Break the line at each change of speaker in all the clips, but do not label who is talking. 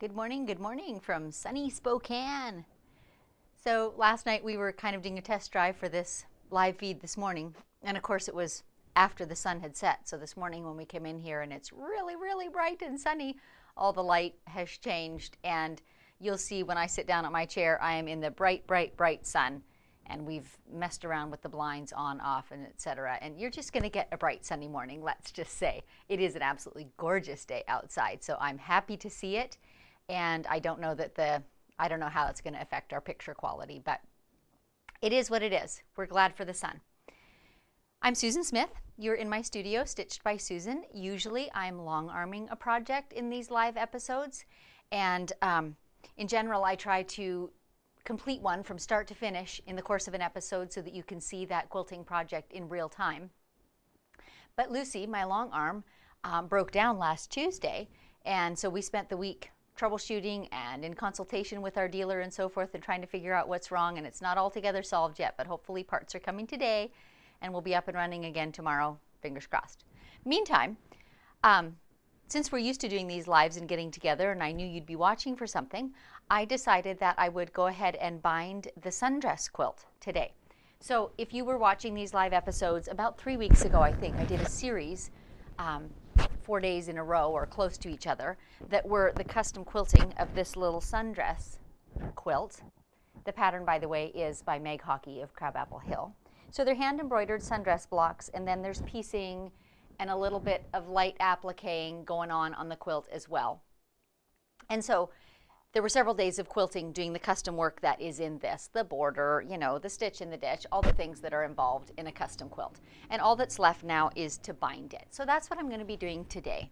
Good morning, good morning from sunny Spokane. So last night we were kind of doing a test drive for this live feed this morning. And of course it was after the sun had set. So this morning when we came in here and it's really, really bright and sunny, all the light has changed. And you'll see when I sit down at my chair, I am in the bright, bright, bright sun. And we've messed around with the blinds on, off, and etc. And you're just going to get a bright sunny morning, let's just say. It is an absolutely gorgeous day outside. So I'm happy to see it. And I don't know that the, I don't know how it's going to affect our picture quality, but it is what it is. We're glad for the sun. I'm Susan Smith. You're in my studio, Stitched by Susan. Usually I'm long arming a project in these live episodes. And um, in general, I try to complete one from start to finish in the course of an episode so that you can see that quilting project in real time. But Lucy, my long arm, um, broke down last Tuesday. And so we spent the week troubleshooting and in consultation with our dealer and so forth and trying to figure out what's wrong. And it's not altogether solved yet, but hopefully parts are coming today and we'll be up and running again tomorrow, fingers crossed. Meantime, um, since we're used to doing these lives and getting together and I knew you'd be watching for something, I decided that I would go ahead and bind the sundress quilt today. So if you were watching these live episodes about three weeks ago, I think I did a series um, four days in a row or close to each other that were the custom quilting of this little sundress quilt. The pattern, by the way, is by Meg Hockey of Crabapple Hill. So they're hand embroidered sundress blocks, and then there's piecing and a little bit of light appliquing going on on the quilt as well. And so there were several days of quilting doing the custom work that is in this the border, you know, the stitch in the ditch, all the things that are involved in a custom quilt. And all that's left now is to bind it. So that's what I'm going to be doing today.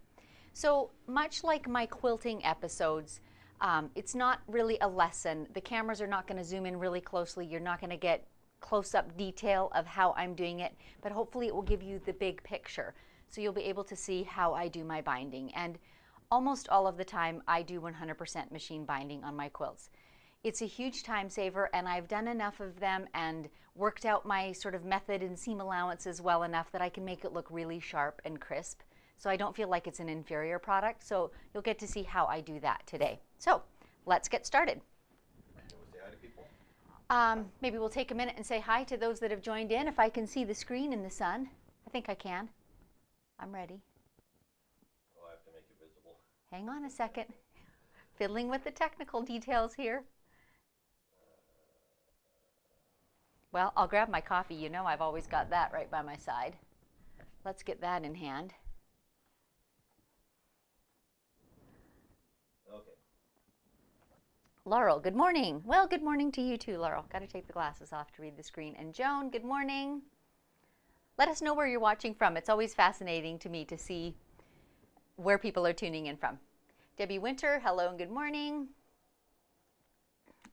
So, much like my quilting episodes, um, it's not really a lesson. The cameras are not going to zoom in really closely. You're not going to get close up detail of how I'm doing it, but hopefully it will give you the big picture. So you'll be able to see how I do my binding. And almost all of the time I do 100% machine binding on my quilts. It's a huge time saver and I've done enough of them and worked out my sort of method and seam allowances well enough that I can make it look really sharp and crisp. So I don't feel like it's an inferior product. So you'll get to see how I do that today. So let's get started. Um, maybe we'll take a minute and say hi to those that have joined in. If I can see the screen in the sun, I think I can. I'm ready. Hang on a second. Fiddling with the technical details here. Well, I'll grab my coffee. You know I've always got that right by my side. Let's get that in hand. Okay. Laurel, good morning. Well, good morning to you too, Laurel. Got to take the glasses off to read the screen. And Joan, good morning. Let us know where you're watching from. It's always fascinating to me to see where people are tuning in from. Debbie Winter, hello and good morning.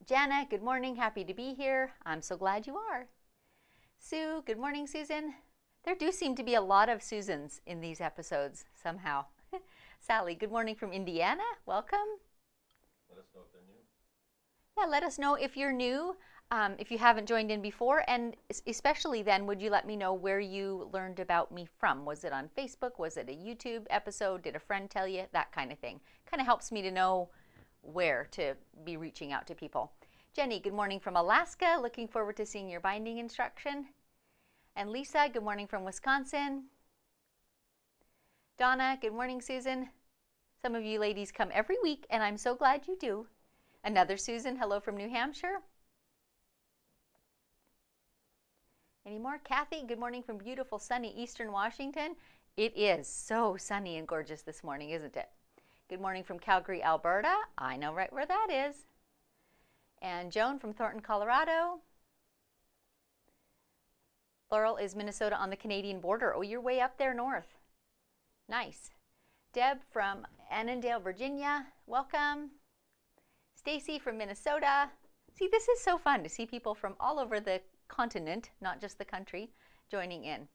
Jana, good morning. Happy to be here. I'm so glad you are. Sue, good morning, Susan. There do seem to be a lot of Susans in these episodes somehow. Sally, good morning from Indiana. Welcome.
Let us know if they're new.
Yeah, let us know if you're new um, if you haven't joined in before, and especially then, would you let me know where you learned about me from? Was it on Facebook? Was it a YouTube episode? Did a friend tell you? That kind of thing. Kind of helps me to know where to be reaching out to people. Jenny, good morning from Alaska. Looking forward to seeing your binding instruction. And Lisa, good morning from Wisconsin. Donna, good morning, Susan. Some of you ladies come every week, and I'm so glad you do. Another Susan, hello from New Hampshire. Any more? Kathy, good morning from beautiful sunny Eastern Washington. It is so sunny and gorgeous this morning, isn't it? Good morning from Calgary, Alberta. I know right where that is. And Joan from Thornton, Colorado. Laurel is Minnesota on the Canadian border. Oh, you're way up there north. Nice. Deb from Annandale, Virginia. Welcome. Stacy from Minnesota. See, this is so fun to see people from all over the continent, not just the country, joining in.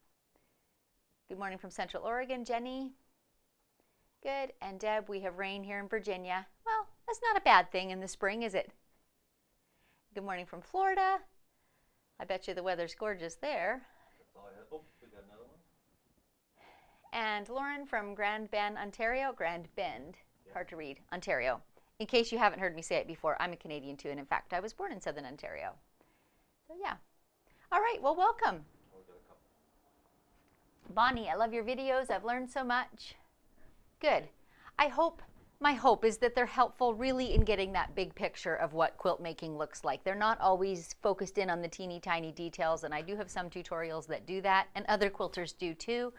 Good morning from Central Oregon, Jenny. Good. And Deb, we have rain here in Virginia. Well, that's not a bad thing in the spring, is it? Good morning from Florida. I bet you the weather's gorgeous there.
Oh, we got another one.
And Lauren from Grand Bend, Ontario. Grand Bend, hard to read, Ontario. In case you haven't heard me say it before, I'm a Canadian too, and in fact, I was born in Southern Ontario. So, yeah. All right, well, welcome. Bonnie, I love your videos. I've learned so much. Good. I hope, my hope is that they're helpful really in getting that big picture of what quilt making looks like. They're not always focused in on the teeny tiny details, and I do have some tutorials that do that, and other quilters do too.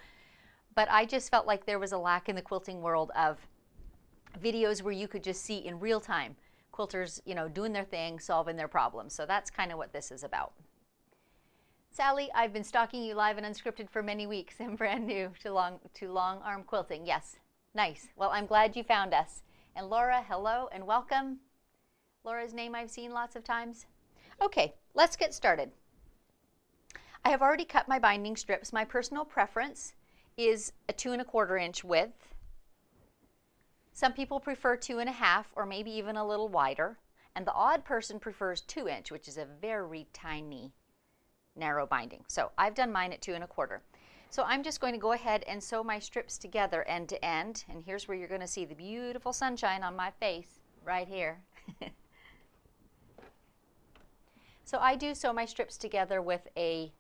But I just felt like there was a lack in the quilting world of videos where you could just see in real time quilters, you know, doing their thing, solving their problems. So that's kind of what this is about. Sally, I've been stalking you live and unscripted for many weeks. I'm brand new to long to long arm quilting. Yes, nice. Well, I'm glad you found us. And Laura, hello and welcome. Laura's name I've seen lots of times. Okay, let's get started. I have already cut my binding strips. My personal preference is a two and a quarter inch width. Some people prefer two and a half or maybe even a little wider. And the odd person prefers two inch, which is a very tiny narrow binding. So I've done mine at two and a quarter. So I'm just going to go ahead and sew my strips together end to end. And here's where you're going to see the beautiful sunshine on my face right here. so I do sew my strips together with a,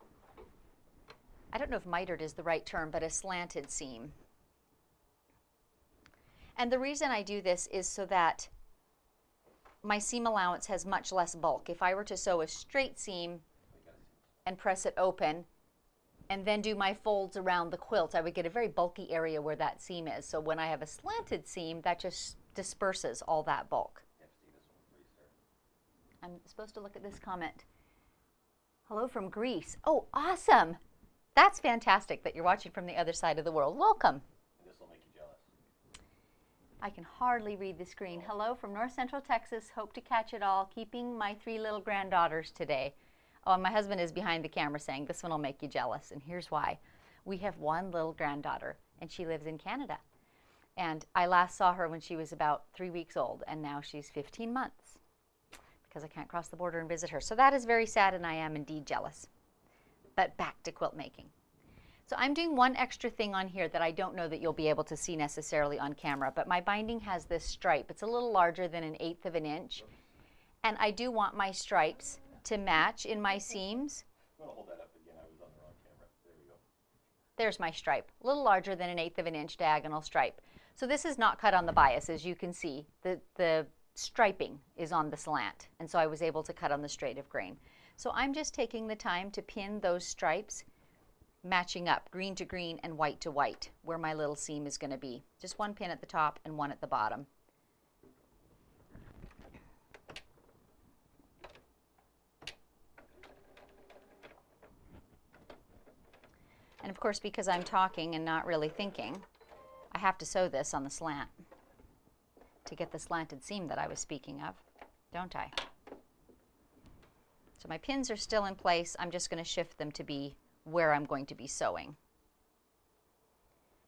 I don't know if mitered is the right term, but a slanted seam. And the reason I do this is so that my seam allowance has much less bulk. If I were to sew a straight seam and press it open and then do my folds around the quilt, I would get a very bulky area where that seam is. So when I have a slanted seam, that just disperses all that bulk. I'm supposed to look at this comment. Hello from Greece. Oh, awesome. That's fantastic that you're watching from the other side of the world. Welcome.
This will make you jealous.
I can hardly read the screen. Hello from North Central Texas. Hope to catch it all. Keeping my three little granddaughters today. Oh, my husband is behind the camera saying, This one will make you jealous. And here's why. We have one little granddaughter, and she lives in Canada. And I last saw her when she was about three weeks old, and now she's 15 months because I can't cross the border and visit her. So that is very sad, and I am indeed jealous. But back to quilt making. So I'm doing one extra thing on here that I don't know that you'll be able to see necessarily on camera, but my binding has this stripe. It's a little larger than an eighth of an inch. And I do want my stripes to match in my seams.
I'm gonna hold that up again. I was on the wrong camera. There we go.
There's my stripe, a little larger than an eighth of an inch diagonal stripe. So this is not cut on the bias, as you can see. The, the striping is on the slant, and so I was able to cut on the straight of grain. So I'm just taking the time to pin those stripes matching up green to green and white to white where my little seam is going to be. Just one pin at the top and one at the bottom. And of course, because I'm talking and not really thinking, I have to sew this on the slant to get the slanted seam that I was speaking of, don't I? So my pins are still in place. I'm just going to shift them to be where I'm going to be sewing.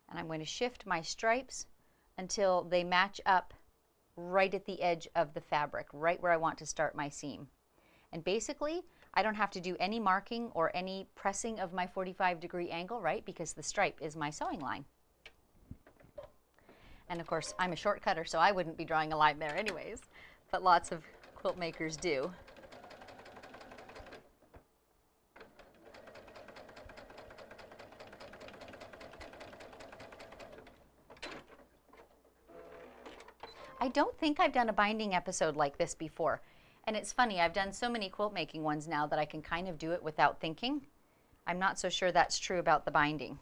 And I'm going to shift my stripes until they match up right at the edge of the fabric, right where I want to start my seam. And basically, I don't have to do any marking or any pressing of my 45 degree angle, right? Because the stripe is my sewing line. And of course, I'm a short cutter, so I wouldn't be drawing a line there anyways, but lots of quilt makers do. I don't think I've done a binding episode like this before. And it's funny, I've done so many quilt making ones now that I can kind of do it without thinking. I'm not so sure that's true about the binding.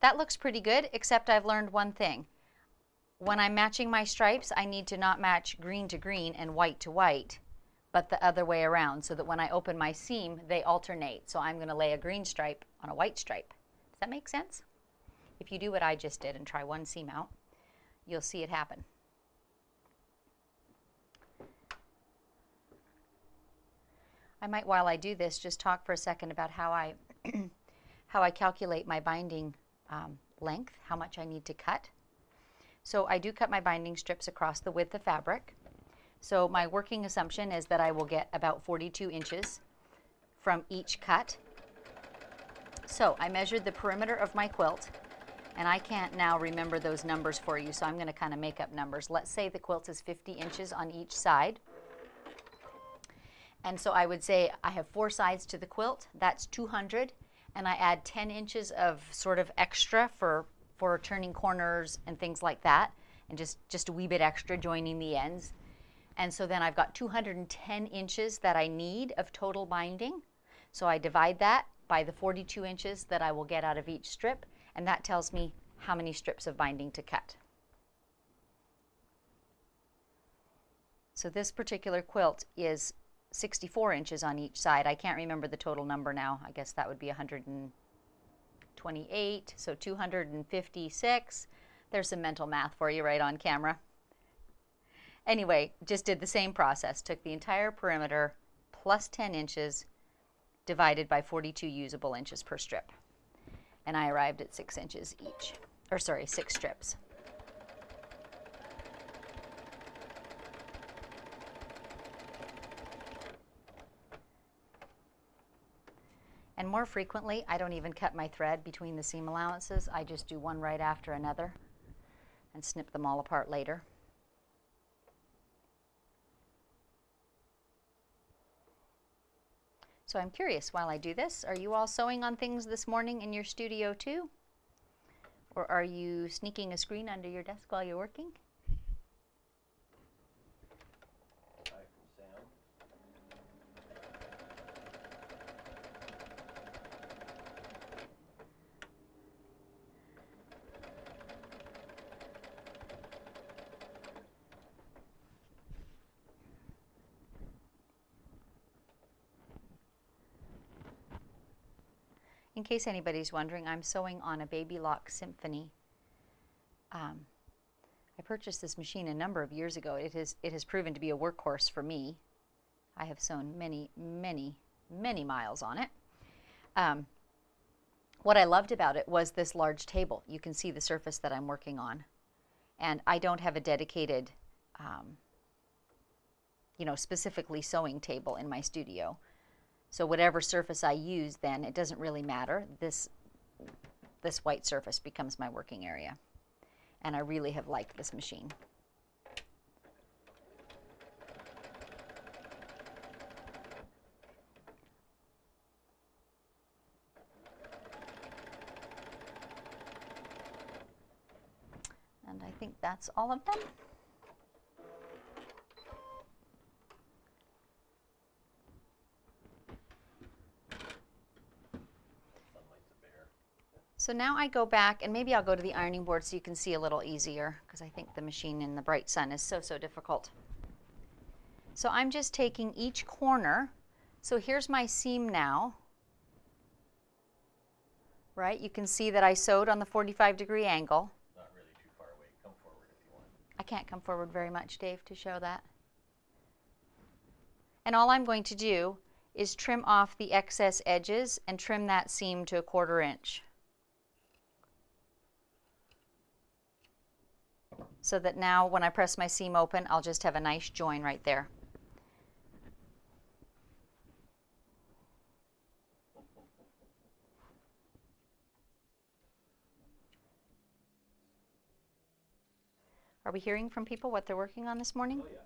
That looks pretty good, except I've learned one thing. When I'm matching my stripes, I need to not match green to green and white to white, but the other way around, so that when I open my seam, they alternate. So I'm going to lay a green stripe on a white stripe. Does that make sense? If you do what I just did and try one seam out, you'll see it happen. I might, while I do this, just talk for a second about how I, how I calculate my binding um, length, how much I need to cut. So I do cut my binding strips across the width of fabric. So my working assumption is that I will get about 42 inches from each cut. So I measured the perimeter of my quilt And I can't now remember those numbers for you, so I'm going to kind of make up numbers. Let's say the quilt is 50 inches on each side. And so I would say I have four sides to the quilt, that's 200, and I add 10 inches of sort of extra for, for turning corners and things like that, and just, just a wee bit extra joining the ends. And so then I've got 210 inches that I need of total binding. So I divide that by the 42 inches that I will get out of each strip, and that tells me how many strips of binding to cut. So this particular quilt is 64 inches on each side. I can't remember the total number now. I guess that would be 128, so 256. There's some mental math for you right on camera. Anyway, just did the same process. Took the entire perimeter plus 10 inches divided by 42 usable inches per strip. And I arrived at 6 inches each. Or sorry, 6 strips. And more frequently, I don't even cut my thread between the seam allowances. I just do one right after another and snip them all apart later. So I'm curious while I do this, are you all sewing on things this morning in your studio too? Or are you sneaking a screen under your desk while you're working? In case anybody's wondering, I'm sewing on a Baby Lock Symphony. Um, I purchased this machine a number of years ago. It has, it has proven to be a workhorse for me. I have sewn many, many, many miles on it. Um, what I loved about it was this large table. You can see the surface that I'm working on. And I don't have a dedicated, um, you know, specifically sewing table in my studio. So whatever surface I use then, it doesn't really matter. This, this white surface becomes my working area. And I really have liked this machine. And I think that's all of them. So now I go back and maybe I'll go to the ironing board so you can see a little easier because I think the machine in the bright sun is so, so difficult. So I'm just taking each corner. So here's my seam now. Right, you can see that I sewed on the 45 degree angle.
Not really too far away. Come forward if you want.
I can't come forward very much, Dave, to show that. And all I'm going to do is trim off the excess edges and trim that seam to a quarter inch. So that now when I press my seam open, I'll just have a nice join right there. Are we hearing from people what they're working on this morning?
Oh, yeah.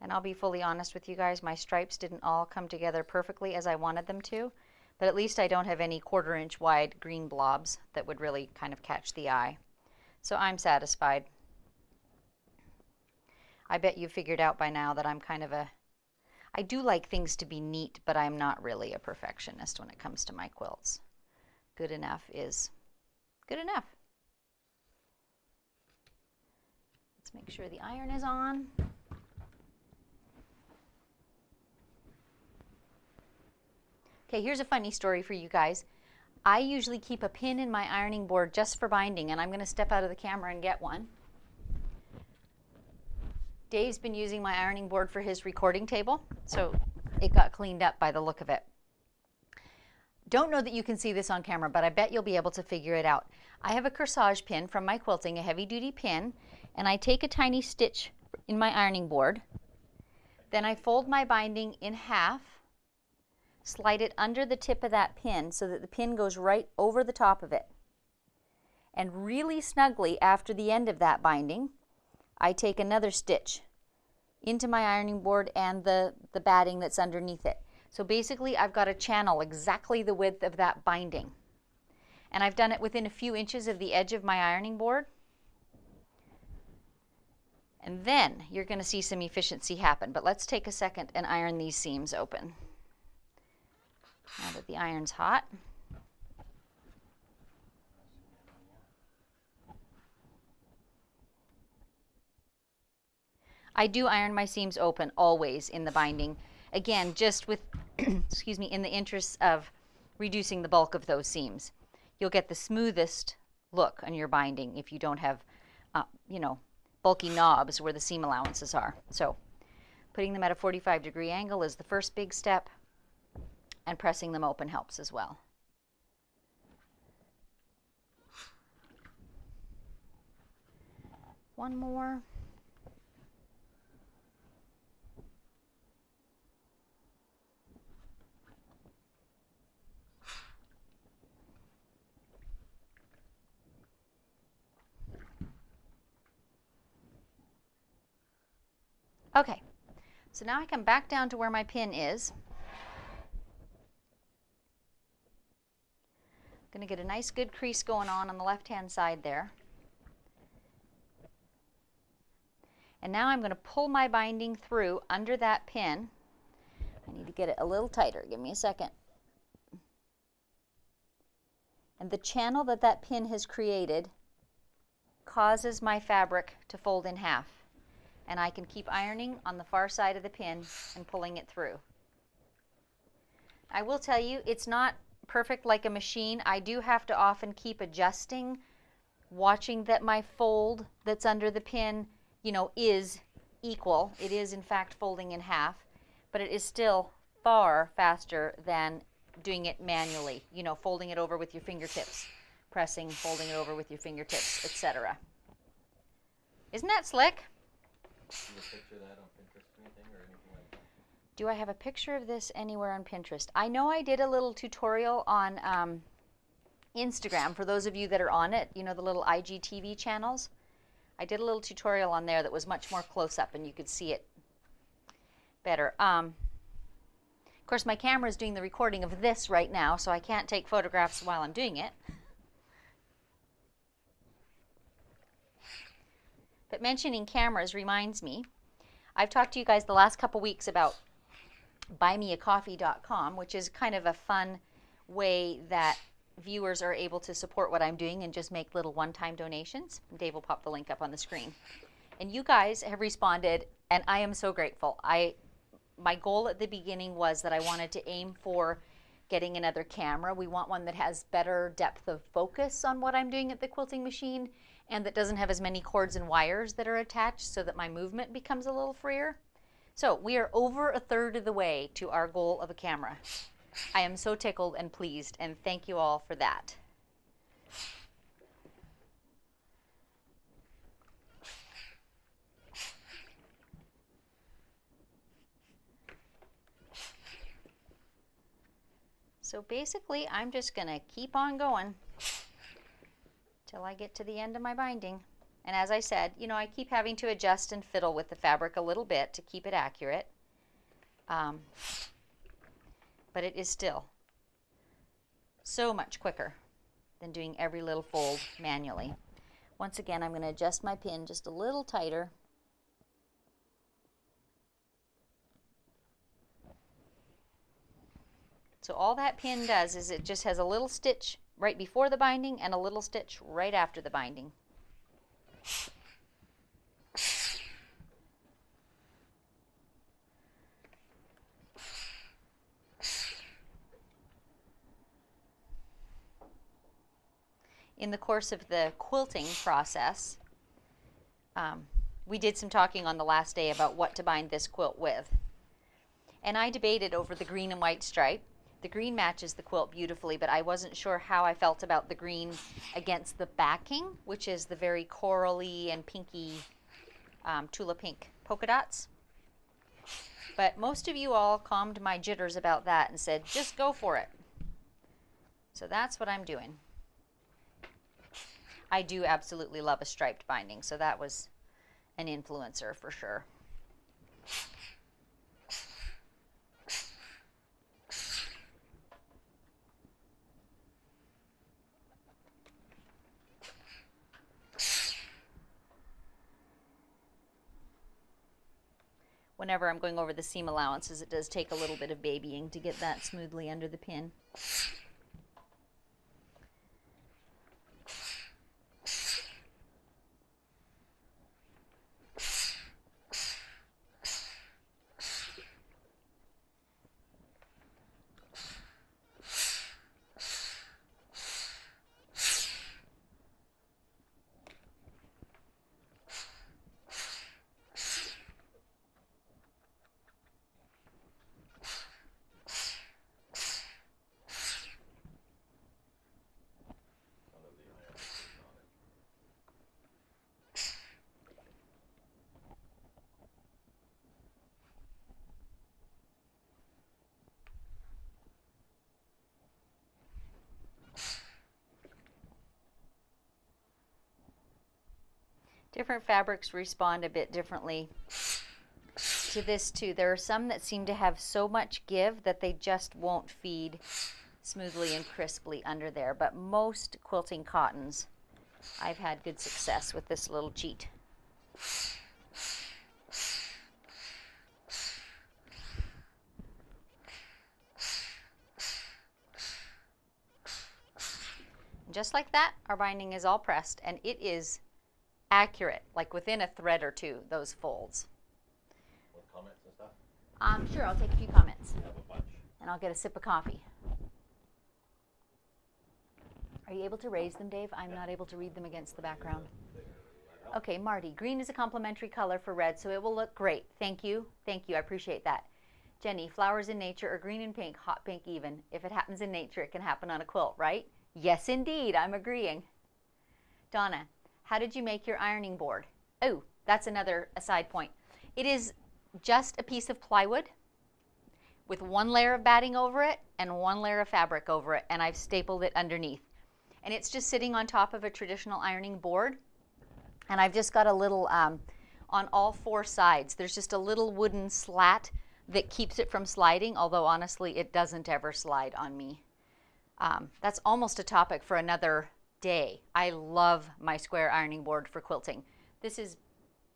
And I'll be fully honest with you guys, my stripes didn't all come together perfectly as I wanted them to. But at least I don't have any quarter inch wide green blobs that would really kind of catch the eye. So I'm satisfied. I bet you figured out by now that I'm kind of a, I do like things to be neat, but I'm not really a perfectionist when it comes to my quilts. Good enough is good enough. Let's make sure the iron is on. Okay, here's a funny story for you guys. I usually keep a pin in my ironing board just for binding, and I'm going to step out of the camera and get one. Dave's been using my ironing board for his recording table, so it got cleaned up by the look of it. Don't know that you can see this on camera, but I bet you'll be able to figure it out. I have a corsage pin from my quilting, a heavy duty pin, and I take a tiny stitch in my ironing board. Then I fold my binding in half slide it under the tip of that pin so that the pin goes right over the top of it. And really snugly after the end of that binding, I take another stitch into my ironing board and the, the batting that's underneath it. So basically I've got a channel exactly the width of that binding. And I've done it within a few inches of the edge of my ironing board. And then you're going to see some efficiency happen. But let's take a second and iron these seams open. Now that the iron's hot. I do iron my seams open always in the binding. Again, just with, excuse me, in the interest of reducing the bulk of those seams. You'll get the smoothest look on your binding if you don't have, uh, you know, bulky knobs where the seam allowances are. So putting them at a 45 degree angle is the first big step and pressing them open helps as well. One more. Okay, so now I come back down to where my pin is. Going to get a nice good crease going on on the left hand side there. And now I'm going to pull my binding through under that pin. I need to get it a little tighter. Give me a second. And the channel that that pin has created causes my fabric to fold in half and I can keep ironing on the far side of the pin and pulling it through. I will tell you, it's not perfect like a machine. I do have to often keep adjusting, watching that my fold that's under the pin, you know, is equal. It is in fact folding in half, but it is still far faster than doing it manually, you know, folding it over with your fingertips, pressing, folding it over with your fingertips, etc. Isn't that slick? Do I have a picture of this anywhere on Pinterest? I know I did a little tutorial on um, Instagram for those of you that are on it, you know, the little IGTV channels. I did a little tutorial on there that was much more close up and you could see it better. Um, of course, my camera is doing the recording of this right now, so I can't take photographs while I'm doing it. But mentioning cameras reminds me, I've talked to you guys the last couple weeks about buymeacoffee.com, which is kind of a fun way that viewers are able to support what I'm doing and just make little one-time donations. Dave will pop the link up on the screen. And you guys have responded, and I am so grateful. I, my goal at the beginning was that I wanted to aim for getting another camera. We want one that has better depth of focus on what I'm doing at the quilting machine and that doesn't have as many cords and wires that are attached so that my movement becomes a little freer. So we are over a third of the way to our goal of a camera. I am so tickled and pleased and thank you all for that. So basically I'm just going to keep on going till I get to the end of my binding. And as I said, you know, I keep having to adjust and fiddle with the fabric a little bit to keep it accurate. Um, but it is still so much quicker than doing every little fold manually. Once again, I'm going to adjust my pin just a little tighter. So all that pin does is it just has a little stitch right before the binding and a little stitch right after the binding. In the course of the quilting process, um, we did some talking on the last day about what to bind this quilt with. And I debated over the green and white stripe the green matches the quilt beautifully, but I wasn't sure how I felt about the green against the backing, which is the very corally and pinky um, Tula Pink polka dots. But most of you all calmed my jitters about that and said, just go for it. So that's what I'm doing. I do absolutely love a striped binding, so that was an influencer for sure. Whenever I'm going over the seam allowances, it does take a little bit of babying to get that smoothly under the pin.
None of the iron is on it.
Different fabrics respond a bit differently to this too. There are some that seem to have so much give that they just won't feed smoothly and crisply under there. But most quilting cottons, I've had good success with this little cheat. Just like that, our binding is all pressed and it is accurate, like within a thread or two, those folds.
Want comments and stuff?
Um, sure, I'll take a few comments
a
and I'll get a sip of coffee. Are you able to raise them, Dave? I'm not able to read them against the background. Okay, Marty, green is a complementary color for red, so it will look great. Thank you. Thank you. I appreciate that. Jenny, flowers in nature are green and pink, hot pink even. If it happens in nature, it can happen on a quilt, right? Yes, indeed. I'm agreeing. Donna, how did you make your ironing board? Oh, that's another aside point. It is just a piece of plywood with one layer of batting over it and one layer of fabric over it, and I've stapled it underneath. And it's just sitting on top of a traditional ironing board. And I've just got a little, um, on all four sides, there's just a little wooden slat that keeps it from sliding, although honestly, it doesn't ever slide on me. Um, that's almost a topic for another day. I love my square ironing board for quilting. This is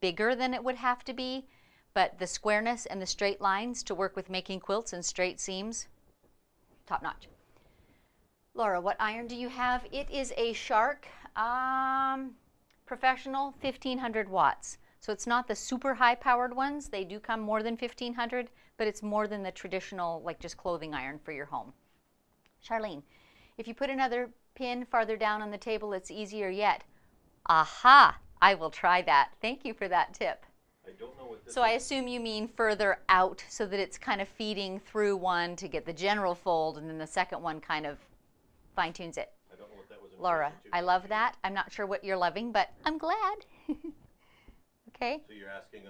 bigger than it would have to be, but the squareness and the straight lines to work with making quilts and straight seams, top notch. Laura, what iron do you have? It is a Shark um, Professional 1500 watts. So it's not the super high powered ones. They do come more than 1500, but it's more than the traditional, like just clothing iron for your home. Charlene, if you put another pin farther down on the table, it's easier yet. Aha! I will try that. Thank you for that tip.
I don't know what this
So I assume you mean further out so that it's kind of feeding through one to get the general fold, and then the second one kind of fine tunes it.
I don't know what that was
Laura. I love that. I'm not sure what you're loving, but I'm glad. okay.
So you're asking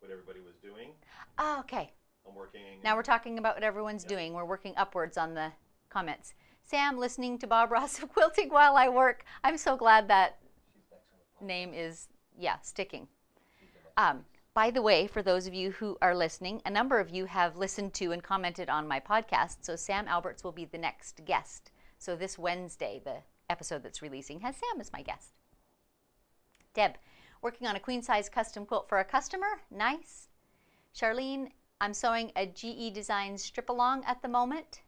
what everybody was doing?
Oh, okay.
I'm working.
Now we're talking about what everyone's
Yeah.
doing. We're working upwards on the comments. Sam, listening to Bob Ross of Quilting while I work. I'm so glad that name is, yeah, sticking. Um, by the way, for those of you who are listening, a number of you have listened to and commented on my podcast. So Sam Alberts will be the next guest. So this Wednesday, the episode that's releasing has Sam as my guest. Deb, working on a queen size custom quilt for a customer. Nice. Charlene, I'm sewing a GE Design strip along at the moment.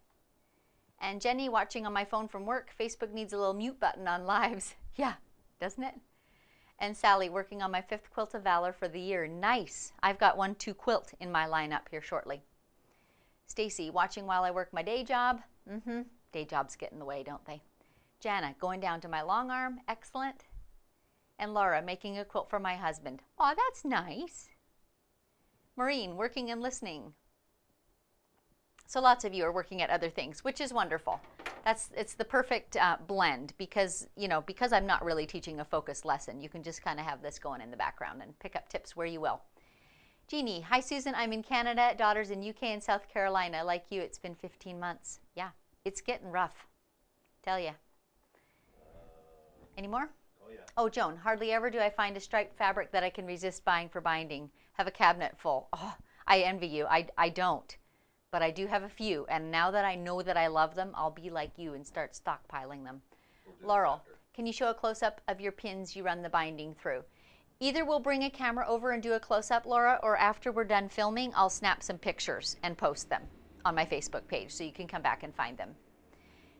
And Jenny, watching on my phone from work, Facebook needs a little mute button on lives. Yeah, doesn't it? And Sally, working on my fifth quilt of valor for the year. Nice. I've got one to quilt in my lineup here shortly. Stacy, watching while I work my day job. Mm-hmm. Day jobs get in the way, don't they? Jana, going down to my long arm. Excellent. And Laura, making a quilt for my husband. Aw, that's nice. Maureen, working and listening. So lots of you are working at other things, which is wonderful. That's it's the perfect uh, blend because you know because I'm not really teaching a focused lesson. You can just kind of have this going in the background and pick up tips where you will. Jeannie, hi Susan, I'm in Canada, daughters in UK and South Carolina. Like you, it's been 15 months. Yeah, it's getting rough. Tell ya. Any more?
Oh, yeah.
Oh, Joan, hardly ever do I find a striped fabric that I can resist buying for binding. Have a cabinet full. Oh, I envy you. I, I don't. But I do have a few. And now that I know that I love them, I'll be like you and start stockpiling them.
We'll
Laurel, can you show a close up of your pins you run the binding through? Either we'll bring a camera over and do a close up, Laura, or after we're done filming, I'll snap some pictures and post them on my Facebook page so you can come back and find them.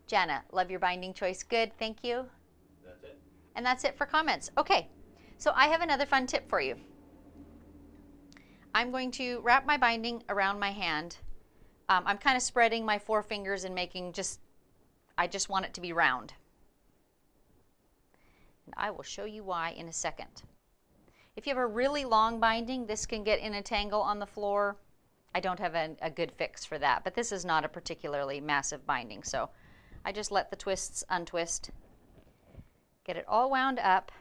Jana, love your binding choice. Good, thank you.
That's it.
And that's it for comments. Okay, so I have another fun tip for you. I'm going to wrap my binding around my hand. Um, I'm kind of spreading my four fingers and making just, I just want it to be round. And I will show you why in a second. If you have a really long binding, this can get in a tangle on the floor. I don't have a, a good fix for that, but this is not a particularly massive binding, so I just let the twists untwist. Get it all wound up.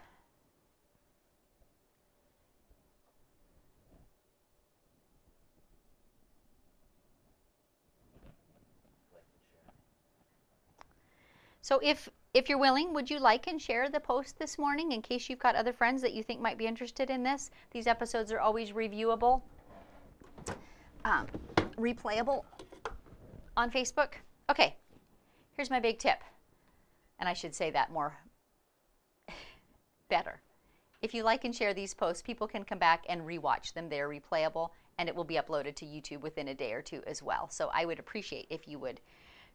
So if if you're willing, would you like and share the post this morning in case you've got other friends that you think might be interested in this? These episodes are always reviewable, um, replayable on Facebook. Okay, here's my big tip, and I should say that more better. If you like and share these posts, people can come back and rewatch them. They're replayable, and it will be uploaded to YouTube within a day or two as well. So I would appreciate if you would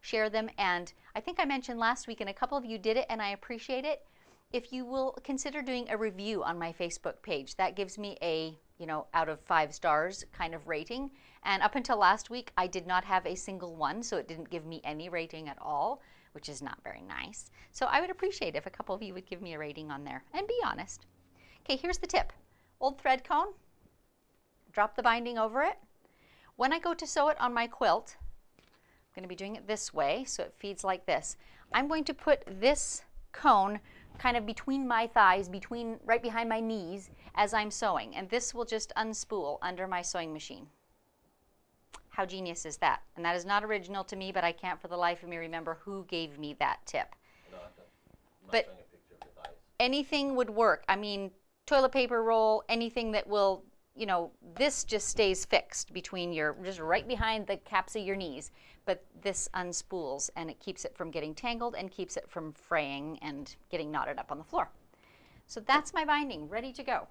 share them. And I think I mentioned last week, and a couple of you did it, and I appreciate it. If you will consider doing a review on my Facebook page, that gives me a you know out of five stars kind of rating. And up until last week, I did not have a single one, so it didn't give me any rating at all, which is not very nice. So I would appreciate if a couple of you would give me a rating on there and be honest. Okay, here's the tip. Old thread cone, drop the binding over it. When I go to sew it on my quilt, I'm going to be doing it this way so it feeds like this. I'm going to put this cone kind of between my thighs, between right behind my knees as I'm sewing, and this will just unspool under my sewing machine. How genius is that? And that is not original to me, but I can't for the life of me remember who gave me that tip.
No, I'm not, I'm not
But-
showing a picture of your thighs.
anything would work. I mean, toilet paper roll, anything that will, you know, this just stays fixed between your, just right behind the caps of your knees. But this unspools and it keeps it from getting tangled and keeps it from fraying and getting knotted up on the floor. So that's my binding, ready to go.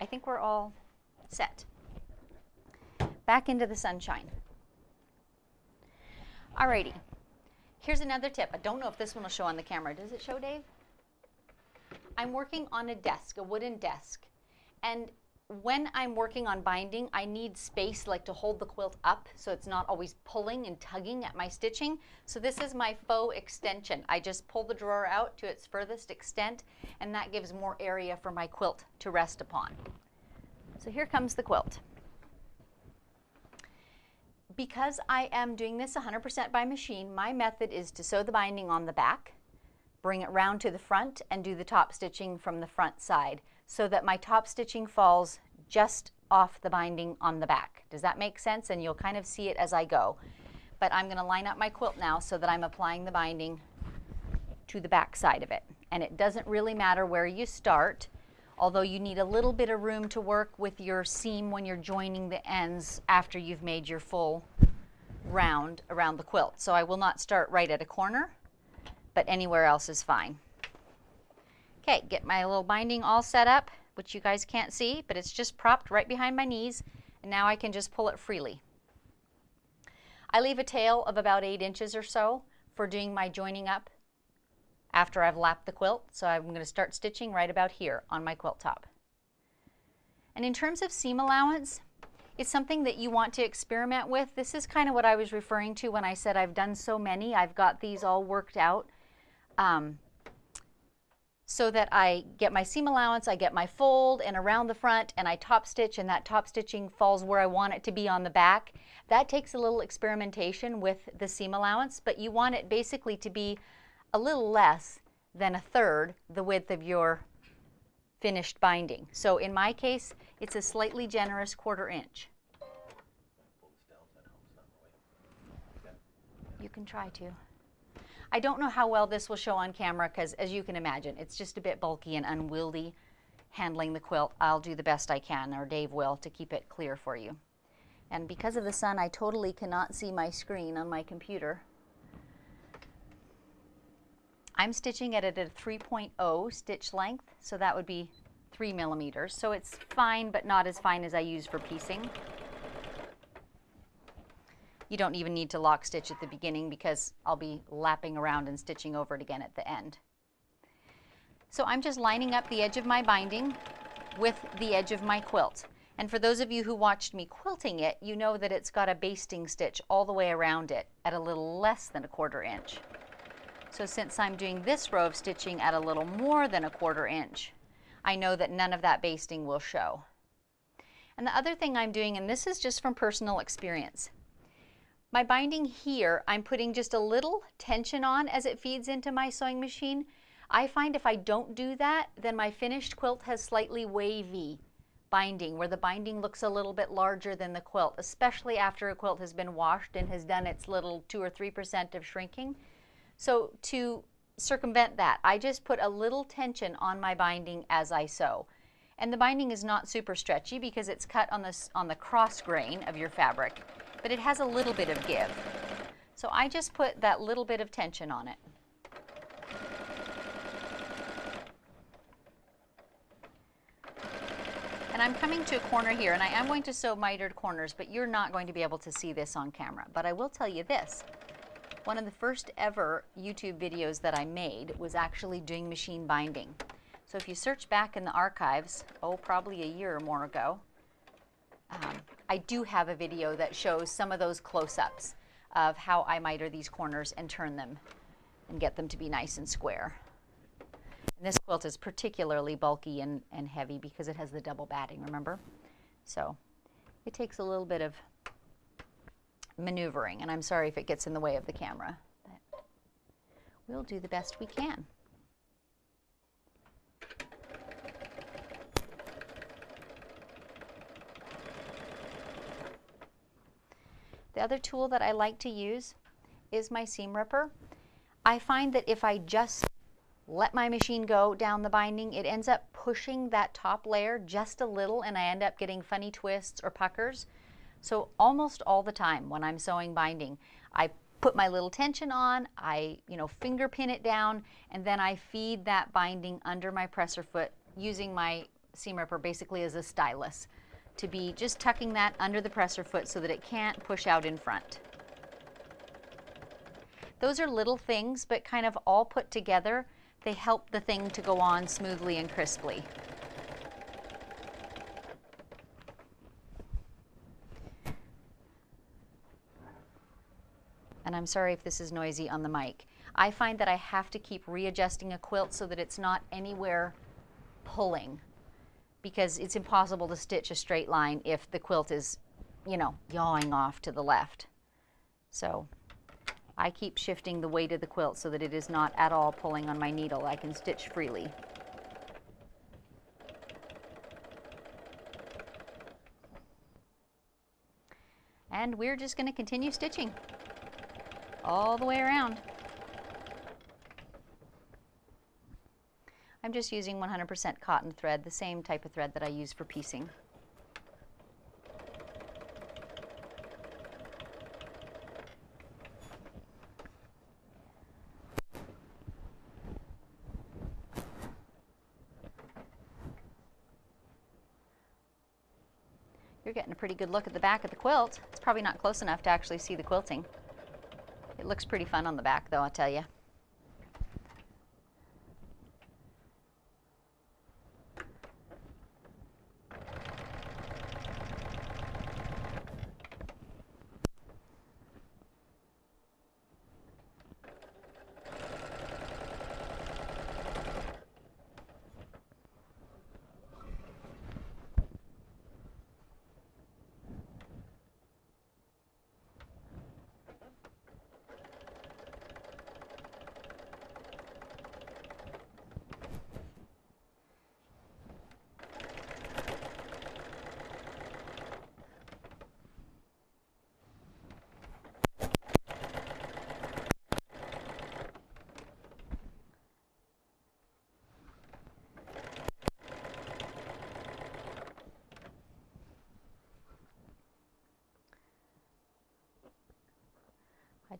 I think we're all set. Back into the sunshine. Alrighty. Here's another tip. I don't know if this one will show on the camera. Does it show, Dave? I'm working on a desk, a wooden desk. And when I'm working on binding, I need space like to hold the quilt up so it's not always pulling and tugging at my stitching. So this is my faux extension. I just pull the drawer out to its furthest extent and that gives more area for my quilt to rest upon. So here comes the quilt. Because I am doing this 100% by machine, my method is to sew the binding on the back, bring it round to the front and do the top stitching from the front side so that my top stitching falls just off the binding on the back. Does that make sense? And you'll kind of see it as I go. But I'm going to line up my quilt now so that I'm applying the binding to the back side of it. And it doesn't really matter where you start, although you need a little bit of room to work with your seam when you're joining the ends after you've made your full round around the quilt. So I will not start right at a corner, but anywhere else is fine. Okay, get my little binding all set up, which you guys can't see, but it's just propped right behind my knees, and now I can just pull it freely. I leave a tail of about eight inches or so for doing my joining up after I've lapped the quilt, so I'm going to start stitching right about here on my quilt top. And in terms of seam allowance, it's something that you want to experiment with. This is kind of what I was referring to when I said I've done so many. I've got these all worked out. Um, so that I get my seam allowance, I get my fold and around the front and I top stitch and that top stitching falls where I want it to be on the back. That takes a little experimentation with the seam allowance, but you want it basically to be a little less than a third the width of your finished binding. So in my case, It's a slightly generous quarter inch. You can try to. I don't know how well this will show on camera because, as you can imagine, it's just a bit bulky and unwieldy handling the quilt. I'll do the best I can, or Dave will, to keep it clear for you. And because of the sun, I totally cannot see my screen on my computer. I'm stitching it at a 3.0 stitch length, so that would be 3 millimeters. So it's fine, but not as fine as I use for piecing. You don't even need to lock stitch at the beginning because I'll be lapping around and stitching over it again at the end. So I'm just lining up the edge of my binding with the edge of my quilt. And for those of you who watched me quilting it, you know that it's got a basting stitch all the way around it at a little less than a quarter inch. So since I'm doing this row of stitching at a little more than a quarter inch, I know that none of that basting will show. And the other thing I'm doing, and this is just from personal experience, my binding here, I'm putting just a little tension on as it feeds into my sewing machine. I find if I don't do that, then my finished quilt has slightly wavy binding, where the binding looks a little bit larger than the quilt, especially after a quilt has been washed and has done its little 2 or 3% of shrinking. So to circumvent that, I just put a little tension on my binding as I sew. And the binding is not super stretchy because it's cut on, this, on the cross grain of your fabric but it has a little bit of give. So I just put that little bit of tension on it. And I'm coming to a corner here, and I am going to sew mitered corners, but you're not going to be able to see this on camera. But I will tell you this. One of the first ever YouTube videos that I made was actually doing machine binding. So if you search back in the archives, oh, probably a year or more ago, um, I do have a video that shows some of those close-ups of how I miter these corners and turn them and get them to be nice and square. And this quilt is particularly bulky and, and heavy because it has the double batting, remember? So it takes a little bit of maneuvering, and I'm sorry if it gets in the way of the camera. But we'll do the best we can. The other tool that I like to use is my seam ripper. I find that if I just let my machine go down the binding, it ends up pushing that top layer just a little and I end up getting funny twists or puckers. So almost all the time when I'm sewing binding, I put my little tension on, I you know finger pin it down, and then I feed that binding under my presser foot using my seam ripper basically as a stylus to be just tucking that under the presser foot so that it can't push out in front. Those are little things, but kind of all put together, they help the thing to go on smoothly and crisply. And I'm sorry if this is noisy on the mic. I find that I have to keep readjusting a quilt so that it's not anywhere pulling because it's impossible to stitch a straight line if the quilt is, you know, yawing off to the left. So I keep shifting the weight of the quilt so that it is not at all pulling on my needle. I can stitch freely. And we're just going to continue stitching all the way around. I'm just using 100% cotton thread, the same type of thread that I use for piecing. You're getting a pretty good look at the back of the quilt. It's probably not close enough to actually see the quilting. It looks pretty fun on the back though, I'll tell you.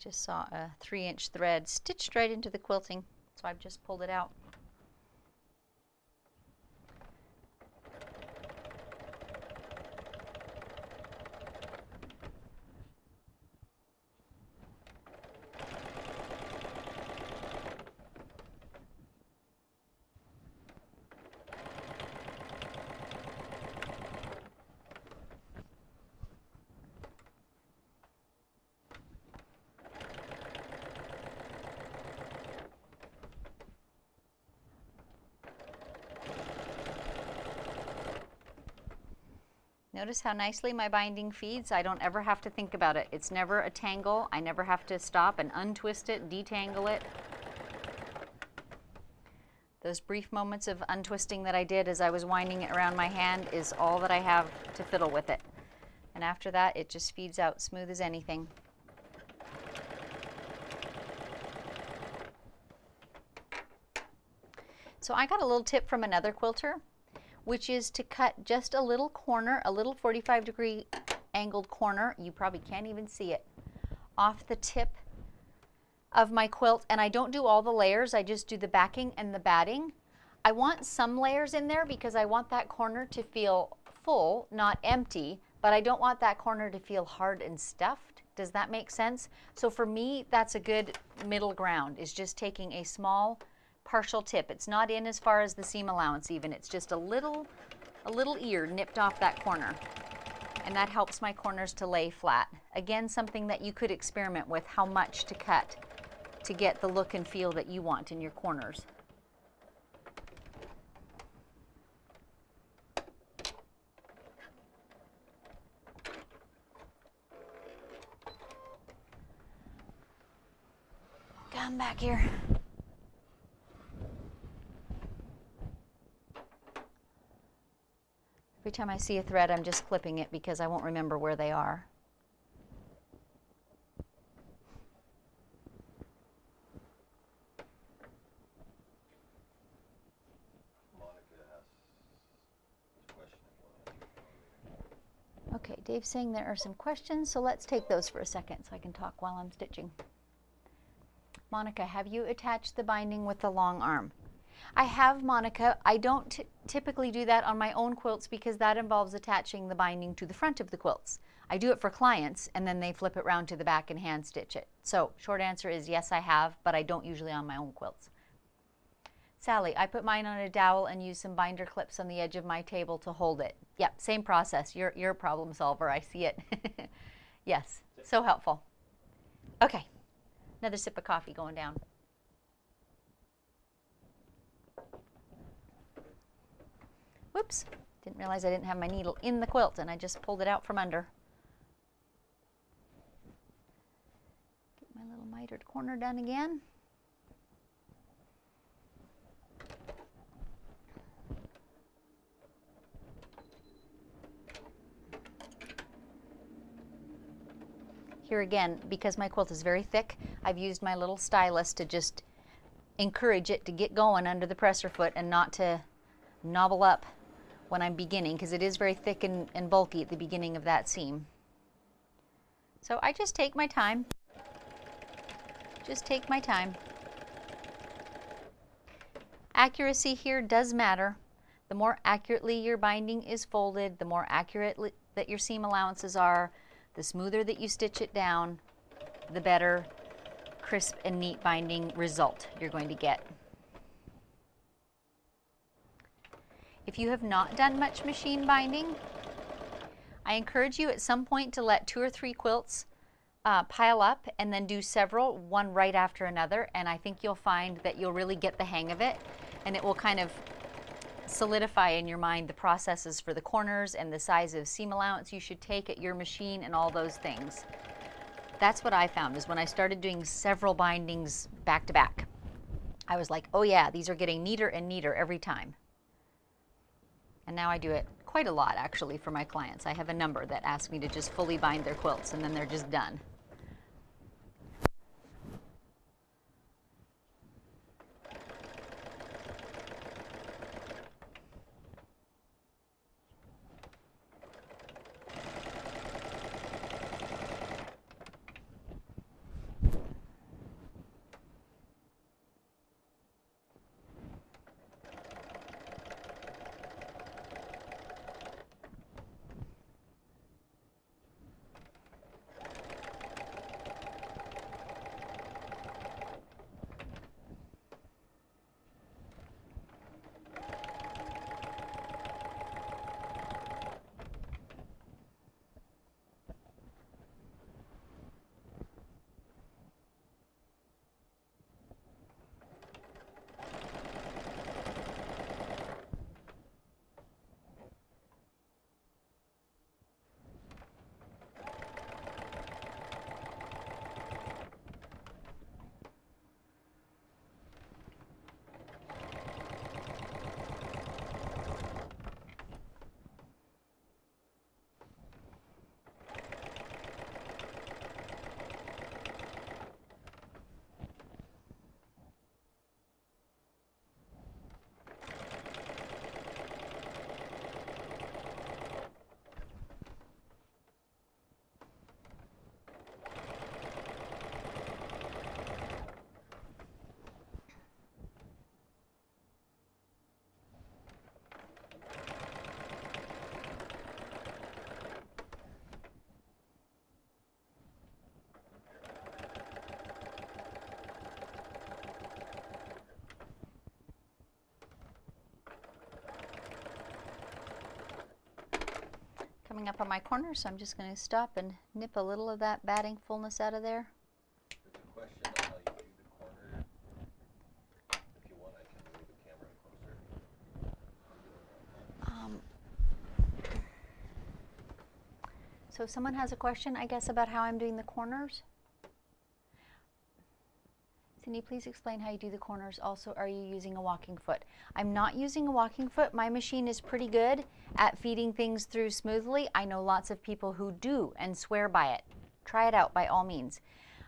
Just saw a three inch thread stitched right into the quilting, so I've just pulled it out. Notice how nicely my binding feeds. I don't ever have to think about it. It's never a tangle. I never have to stop and untwist it, detangle it. Those brief moments of untwisting that I did as I was winding it around my hand is all that I have to fiddle with it. And after that, it just feeds out smooth as anything. So I got a little tip from another quilter which is to cut just a little corner, a little 45 degree angled corner, you probably can't even see it, off the tip of my quilt. And I don't do all the layers, I just do the backing and the batting. I want some layers in there because I want that corner to feel full, not empty, but I don't want that corner to feel hard and stuffed. Does that make sense? So for me, that's a good middle ground, is just taking a small partial tip. It's not in as far as the seam allowance even. It's just a little, a little ear nipped off that corner. And that helps my corners to lay flat. Again, something that you could experiment with how much to cut to get the look and feel that you want in your corners. Come back here. Every time I see a thread, I'm just clipping it because I won't remember where they are. Okay, Dave's saying there are some questions, so let's take those for a second so I can talk while I'm stitching. Monica, have you attached the binding with the long arm? I have Monica. I don't typically do that on my own quilts because that involves attaching the binding to the front of the quilts. I do it for clients and then they flip it around to the back and hand stitch it. So short answer is yes, I have, but I don't usually on my own quilts. Sally, I put mine on a dowel and use some binder clips on the edge of my table to hold it. Yep, same process. You're, you're a problem solver. I see it. yes, so helpful. Okay, another sip of coffee going down. Whoops, didn't realize I didn't have my needle in the quilt and I just pulled it out from under. Get my little mitered corner done again. Here again, because my quilt is very thick, I've used my little stylus to just encourage it to get going under the presser foot and not to nobble up when I'm beginning because it is very thick and, and bulky at the beginning of that seam. So I just take my time. Just take my time. Accuracy here does matter. The more accurately your binding is folded, the more accurate that your seam allowances are, the smoother that you stitch it down, the better crisp and neat binding result you're going to get. If you have not done much machine binding, I encourage you at some point to let two or three quilts uh, pile up and then do several, one right after another, and I think you'll find that you'll really get the hang of it, and it will kind of solidify in your mind the processes for the corners and the size of seam allowance you should take at your machine and all those things. That's what I found is when I started doing several bindings back to back, I was like, oh yeah, these are getting neater and neater every time. And now I do it quite a lot actually for my clients. I have a number that ask me to just fully bind their quilts and then they're just done. Coming up on my corner, so I'm just going to stop and nip a little of that batting fullness out of there.
There's a question on how you do the corner. If you want, I can move the camera closer.
Um, so if someone has a question, I guess, about how I'm doing the corners. Cindy, please explain how you do the corners. Also, are you using a walking foot? I'm not using a walking foot. My machine is pretty good at feeding things through smoothly. I know lots of people who do and swear by it. Try it out by all means.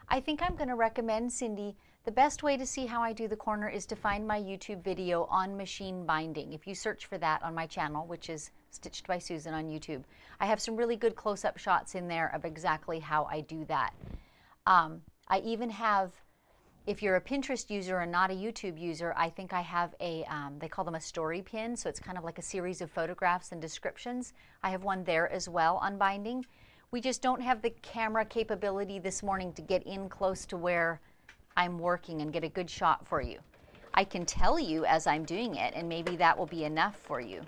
I think I'm going to recommend, Cindy, the best way to see how I do the corner is to find my YouTube video on machine binding. If you search for that on my channel, which is Stitched by Susan on YouTube, I have some really good close-up shots in there of exactly how I do that. Um, I even have if you're a Pinterest user and not a YouTube user, I think I have a, um, they call them a story pin. So it's kind of like a series of photographs and descriptions. I have one there as well on binding. We just don't have the camera capability this morning to get in close to where I'm working and get a good shot for you. I can tell you as I'm doing it, and maybe that will be enough for you.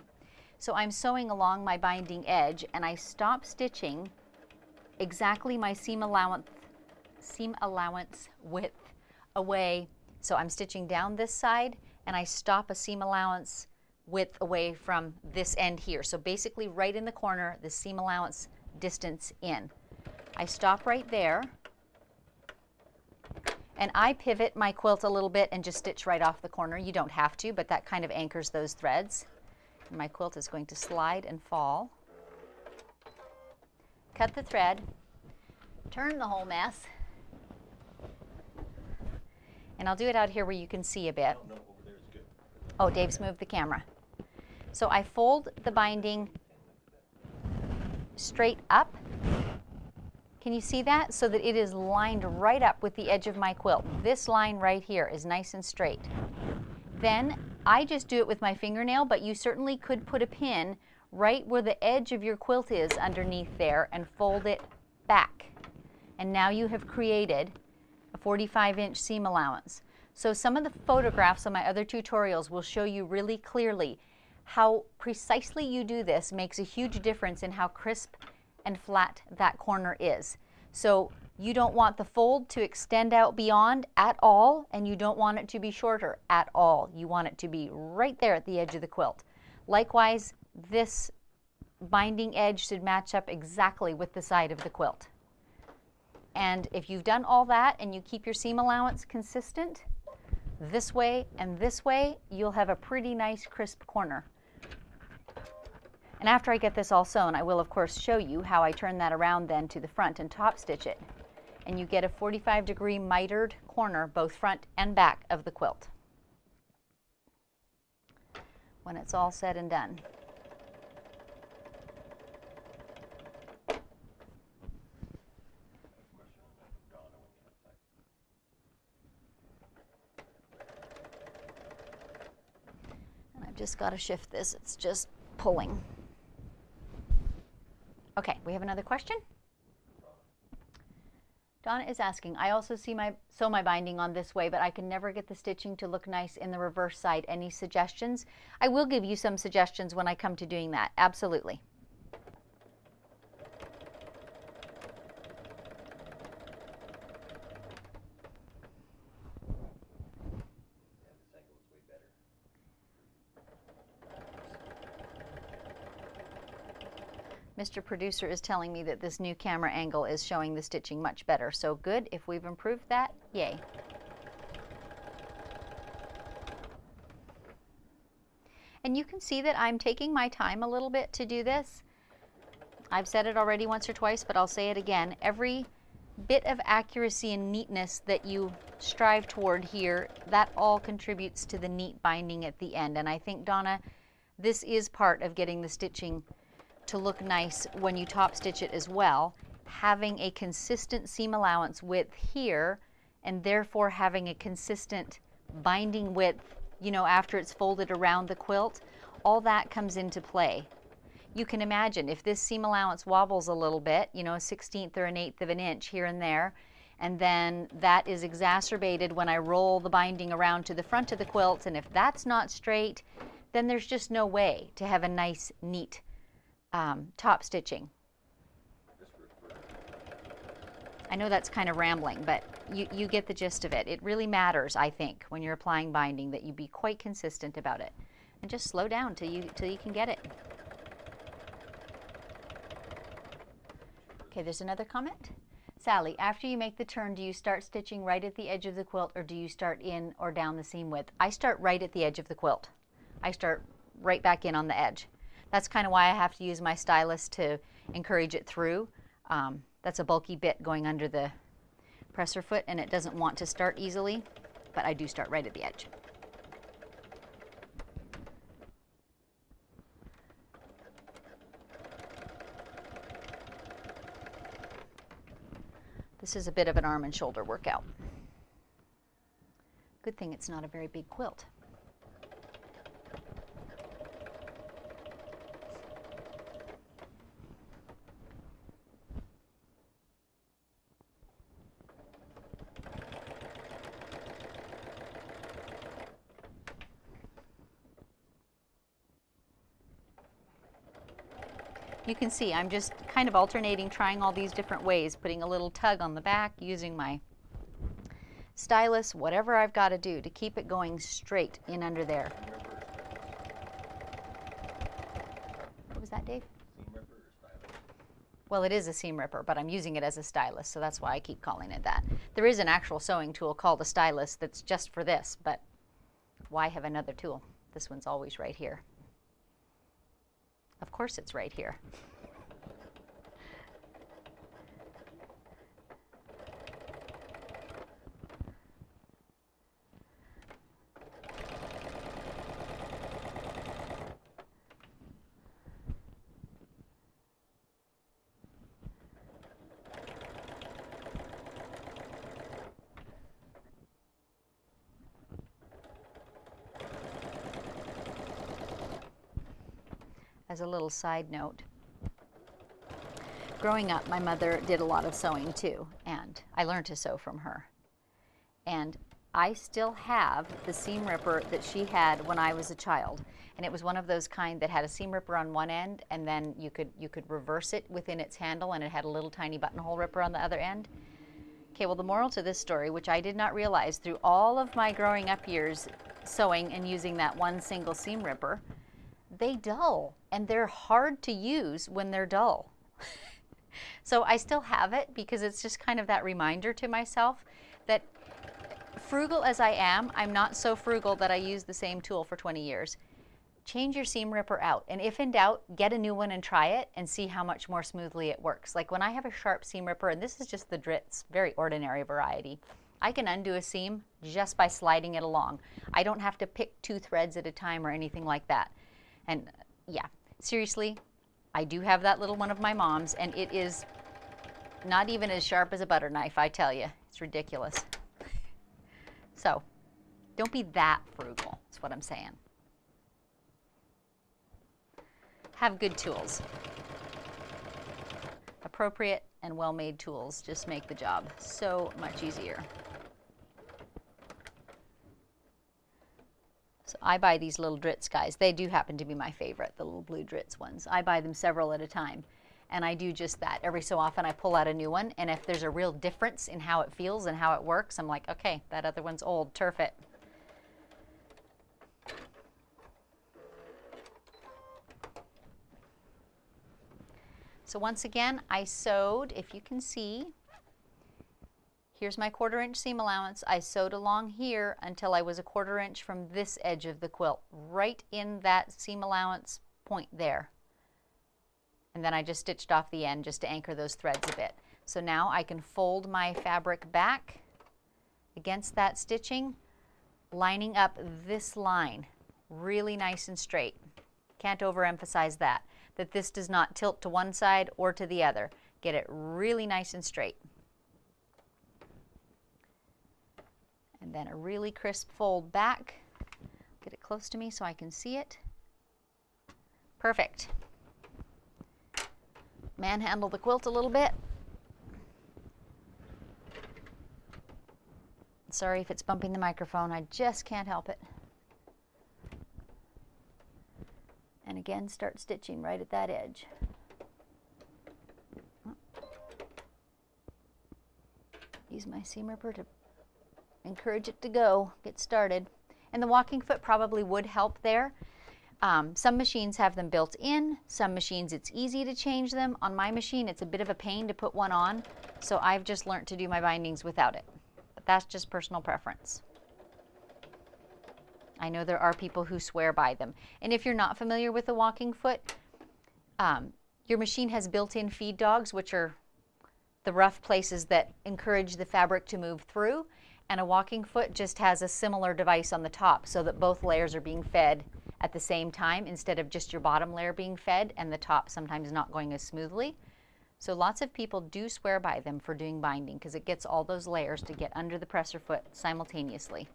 So I'm sewing along my binding edge, and I stop stitching exactly my seam allowance, seam allowance width away. So I'm stitching down this side and I stop a seam allowance width away from this end here. So basically right in the corner, the seam allowance distance in. I stop right there and I pivot my quilt a little bit and just stitch right off the corner. You don't have to, but that kind of anchors those threads. And my quilt is going to slide and fall. Cut the thread, turn the whole mess, and I'll do it out here where you can see a bit.
No, over there is good.
Oh, Dave's moved the camera. So I fold the binding straight up. Can you see that? So that it is lined right up with the edge of my quilt. This line right here is nice and straight. Then I just do it with my fingernail, but you certainly could put a pin right where the edge of your quilt is underneath there and fold it back. And now you have created a 45 inch seam allowance. So some of the photographs on my other tutorials will show you really clearly how precisely you do this makes a huge difference in how crisp and flat that corner is. So you don't want the fold to extend out beyond at all, and you don't want it to be shorter at all. You want it to be right there at the edge of the quilt. Likewise, this binding edge should match up exactly with the side of the quilt. And if you've done all that and you keep your seam allowance consistent, this way and this way, you'll have a pretty nice crisp corner. And after I get this all sewn, I will of course show you how I turn that around then to the front and top stitch it. And you get a 45 degree mitered corner, both front and back of the quilt. When it's all said and done. Just got to shift this. It's just pulling. Okay, we have another question. Donna is asking, I also see my sew my binding on this way, but I can never get the stitching to look nice in the reverse side. Any suggestions? I will give you some suggestions when I come to doing that. Absolutely. Mr. Producer is telling me that this new camera angle is showing the stitching much better. So good, if we've improved that, yay. And you can see that I'm taking my time a little bit to do this. I've said it already once or twice, but I'll say it again. Every bit of accuracy and neatness that you strive toward here, that all contributes to the neat binding at the end. And I think, Donna, this is part of getting the stitching to look nice when you top stitch it as well, having a consistent seam allowance width here and therefore having a consistent binding width, you know, after it's folded around the quilt, all that comes into play. You can imagine if this seam allowance wobbles a little bit, you know, a 16th or an eighth of an inch here and there, and then that is exacerbated when I roll the binding around to the front of the quilt, and if that's not straight, then there's just no way to have a nice, neat um, top stitching. I know that's kind of rambling, but you, you get the gist of it. It really matters, I think, when you're applying binding that you be quite consistent about it. And just slow down till you, till you can get it. Okay, there's another comment. Sally, after you make the turn, do you start stitching right at the edge of the quilt or do you start in or down the seam width? I start right at the edge of the quilt. I start right back in on the edge. That's kind of why I have to use my stylus to encourage it through. Um, that's a bulky bit going under the presser foot and it doesn't want to start easily, but I do start right at the edge. This is a bit of an arm and shoulder workout. Good thing it's not a very big quilt. You can see I'm just kind of alternating, trying all these different ways, putting a little tug on the back, using my stylus, whatever I've got to do to keep it going straight in under there. What was that, Dave? Well, it is a seam ripper, but I'm using it as a stylus, so that's why I keep calling it that. There is an actual sewing tool called a stylus that's just for this, but why have another tool? This one's always right here. Of course it's right here. A little side note. Growing up, my mother did a lot of sewing too, and I learned to sew from her. And I still have the seam ripper that she had when I was a child. And it was one of those kind that had a seam ripper on one end and then you could you could reverse it within its handle and it had a little tiny buttonhole ripper on the other end. Okay, well the moral to this story, which I did not realize through all of my growing up years sewing and using that one single seam ripper, they dull and they're hard to use when they're dull. so I still have it because it's just kind of that reminder to myself that frugal as I am, I'm not so frugal that I use the same tool for 20 years. Change your seam ripper out, and if in doubt, get a new one and try it and see how much more smoothly it works. Like when I have a sharp seam ripper, and this is just the Dritz, very ordinary variety, I can undo a seam just by sliding it along. I don't have to pick two threads at a time or anything like that. And uh, yeah, seriously, I do have that little one of my mom's, and it is not even as sharp as a butter knife, I tell you. It's ridiculous. So, don't be that frugal, is what I'm saying. Have good tools. Appropriate and well-made tools just make the job so much easier. So I buy these little Dritz guys. They do happen to be my favorite, the little blue Dritz ones. I buy them several at a time. And I do just that. Every so often I pull out a new one. And if there's a real difference in how it feels and how it works, I'm like, okay, that other one's old, turf it. So once again, I sewed, if you can see, here's my quarter inch seam allowance. I sewed along here until I was a quarter inch from this edge of the quilt, right in that seam allowance point there. And then I just stitched off the end just to anchor those threads a bit. So now I can fold my fabric back against that stitching, lining up this line really nice and straight. Can't overemphasize that, that this does not tilt to one side or to the other. Get it really nice and straight. And then a really crisp fold back. Get it close to me so I can see it. Perfect. Manhandle the quilt a little bit. Sorry if it's bumping the microphone, I just can't help it. And again, start stitching right at that edge. Use my seam ripper to encourage it to go, get started. And the walking foot probably would help there. Um, some machines have them built in, some machines it's easy to change them. On my machine it's a bit of a pain to put one on, so I've just learned to do my bindings without it. But that's just personal preference. I know there are people who swear by them. And if you're not familiar with the walking foot, um, your machine has built-in feed dogs, which are the rough places that encourage the fabric to move through. And a walking foot just has a similar device on the top so that both layers are being fed at the same time instead of just your bottom layer being fed and the top sometimes not going as smoothly. So lots of people do swear by them for doing binding because it gets all those layers to get under the presser foot simultaneously.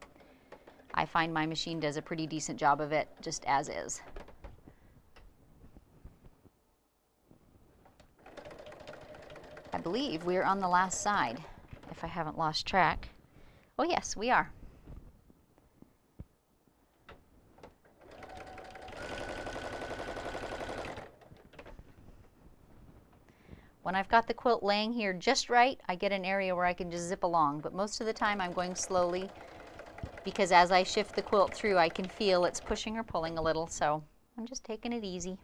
I find my machine does a pretty decent job of it just as is. I believe we're on the last side, if I haven't lost track. Oh yes, we are. When I've got the quilt laying here just right, I get an area where I can just zip along, but most of the time I'm going slowly because as I shift the quilt through, I can feel it's pushing or pulling a little, so I'm just taking it easy.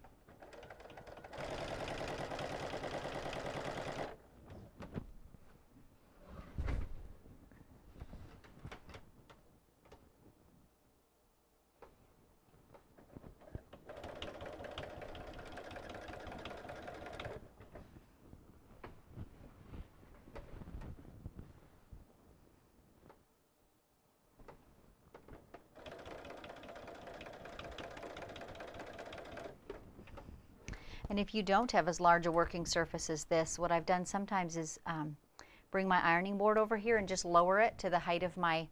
If you don't have as large a working surface as this, what I've done sometimes is um, bring my ironing board over here and just lower it to the height of my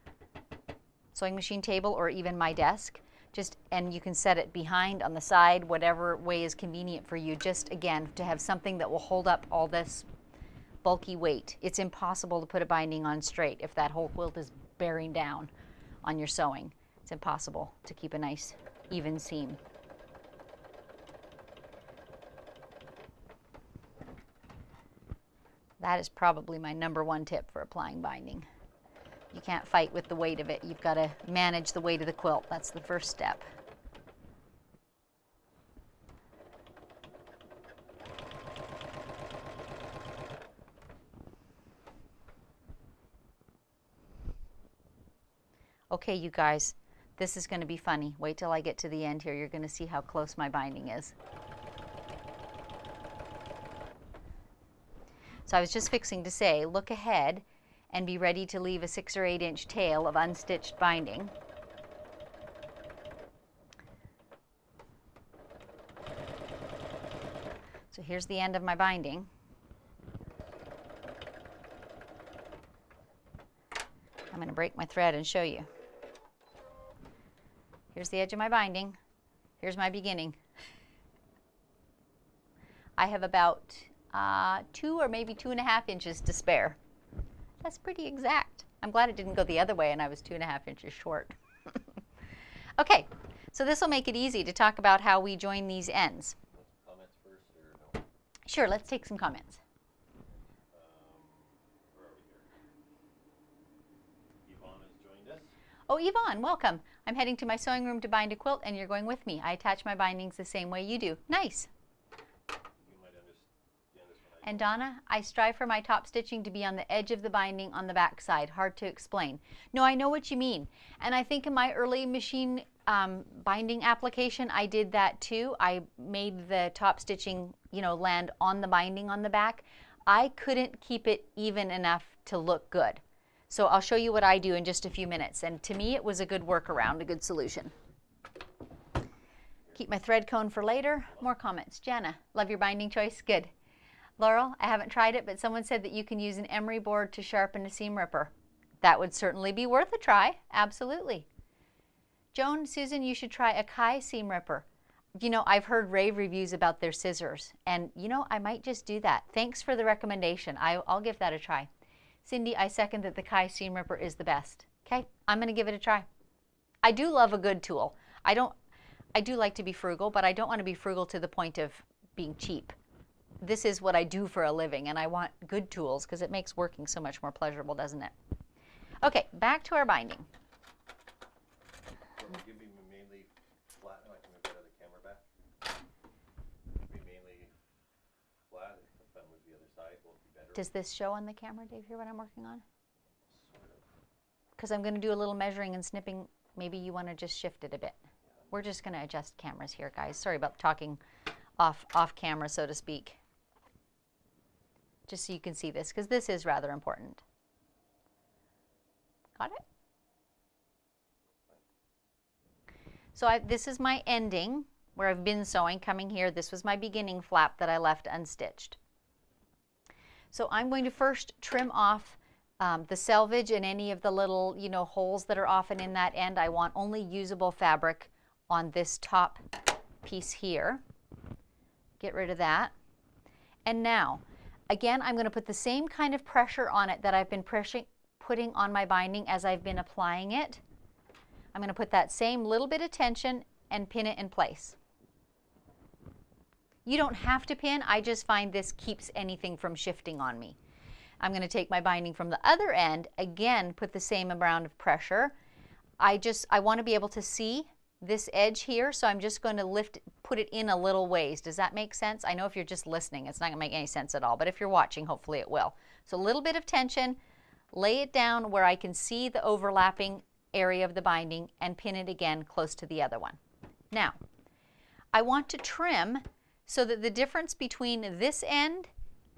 sewing machine table or even my desk. Just and you can set it behind, on the side, whatever way is convenient for you. Just again to have something that will hold up all this bulky weight. It's impossible to put a binding on straight if that whole quilt is bearing down on your sewing. It's impossible to keep a nice even seam. That is probably my number one tip for applying binding. You can't fight with the weight of it. You've got to manage the weight of the quilt. That's the first step. Okay, you guys, this is going to be funny. Wait till I get to the end here. You're going to see how close my binding is. So I was just fixing to say, look ahead and be ready to leave a six or eight inch tail of unstitched binding. So here's the end of my binding. I'm going to break my thread and show you. Here's the edge of my binding. Here's my beginning. I have about uh, two or maybe two and a half inches to spare. That's pretty exact. I'm glad it didn't go the other way and I was two and a half inches short. okay, so this will make it easy to talk about how we join these ends.
No?
Sure, let's take some comments. Oh, Yvonne, welcome. I'm heading to my sewing room to bind a quilt and you're going with me. I attach my bindings the same way you do. Nice.
You might understand this one. I
And Donna, I strive for my top stitching to be on the edge of the binding on the back side. Hard to explain. No, I know what you mean. And I think in my early machine um, binding application, I did that too. I made the top stitching, you know, land on the binding on the back. I couldn't keep it even enough to look good. So I'll show you what I do in just a few minutes. And to me, it was a good workaround, a good solution. Keep my thread cone for later. More comments. Jana, love your binding choice. Good. Laurel, I haven't tried it, but someone said that you can use an emery board to sharpen a seam ripper. That would certainly be worth a try. Absolutely. Joan, Susan, you should try a Kai seam ripper. You know, I've heard rave reviews about their scissors, and you know, I might just do that. Thanks for the recommendation. I, I'll give that a try. Cindy, I second that the Kai seam ripper is the best. Okay, I'm going to give it a try. I do love a good tool. I don't, I do like to be frugal, but I don't want to be frugal to the point of being cheap. This is what I do for a living, and I want good tools because it makes working so much more pleasurable, doesn't it? Okay, back to our binding.
So would you be mainly flat, I can move that other camera back? Be mainly flat, if I move the other side, will it be better?
Does this show on the camera, Dave, here what I'm working on? Because I'm going to do a little measuring and snipping. Maybe you want to just shift it a bit. We're just going to adjust cameras here, guys. Sorry about talking off, off camera, so to speak. Just so you can see this, because this is rather important. Got it? So I, this is my ending, where I've been sewing, coming here. This was my beginning flap that I left unstitched. So I'm going to first trim off um, the selvage and any of the little, you know, holes that are often in that end. I want only usable fabric on this top piece here. Get rid of that. And now, again, I'm going to put the same kind of pressure on it that I've been pressing, putting on my binding as I've been applying it. I'm going to put that same little bit of tension and pin it in place. You don't have to pin, I just find this keeps anything from shifting on me. I'm going to take my binding from the other end, again put the same amount of pressure. I just, I want to be able to see this edge here, so I'm just going to lift, put it in a little ways. Does that make sense? I know if you're just listening, it's not going to make any sense at all, but if you're watching, hopefully it will. So a little bit of tension, lay it down where I can see the overlapping area of the binding and pin it again close to the other one. Now, I want to trim so that the difference between this end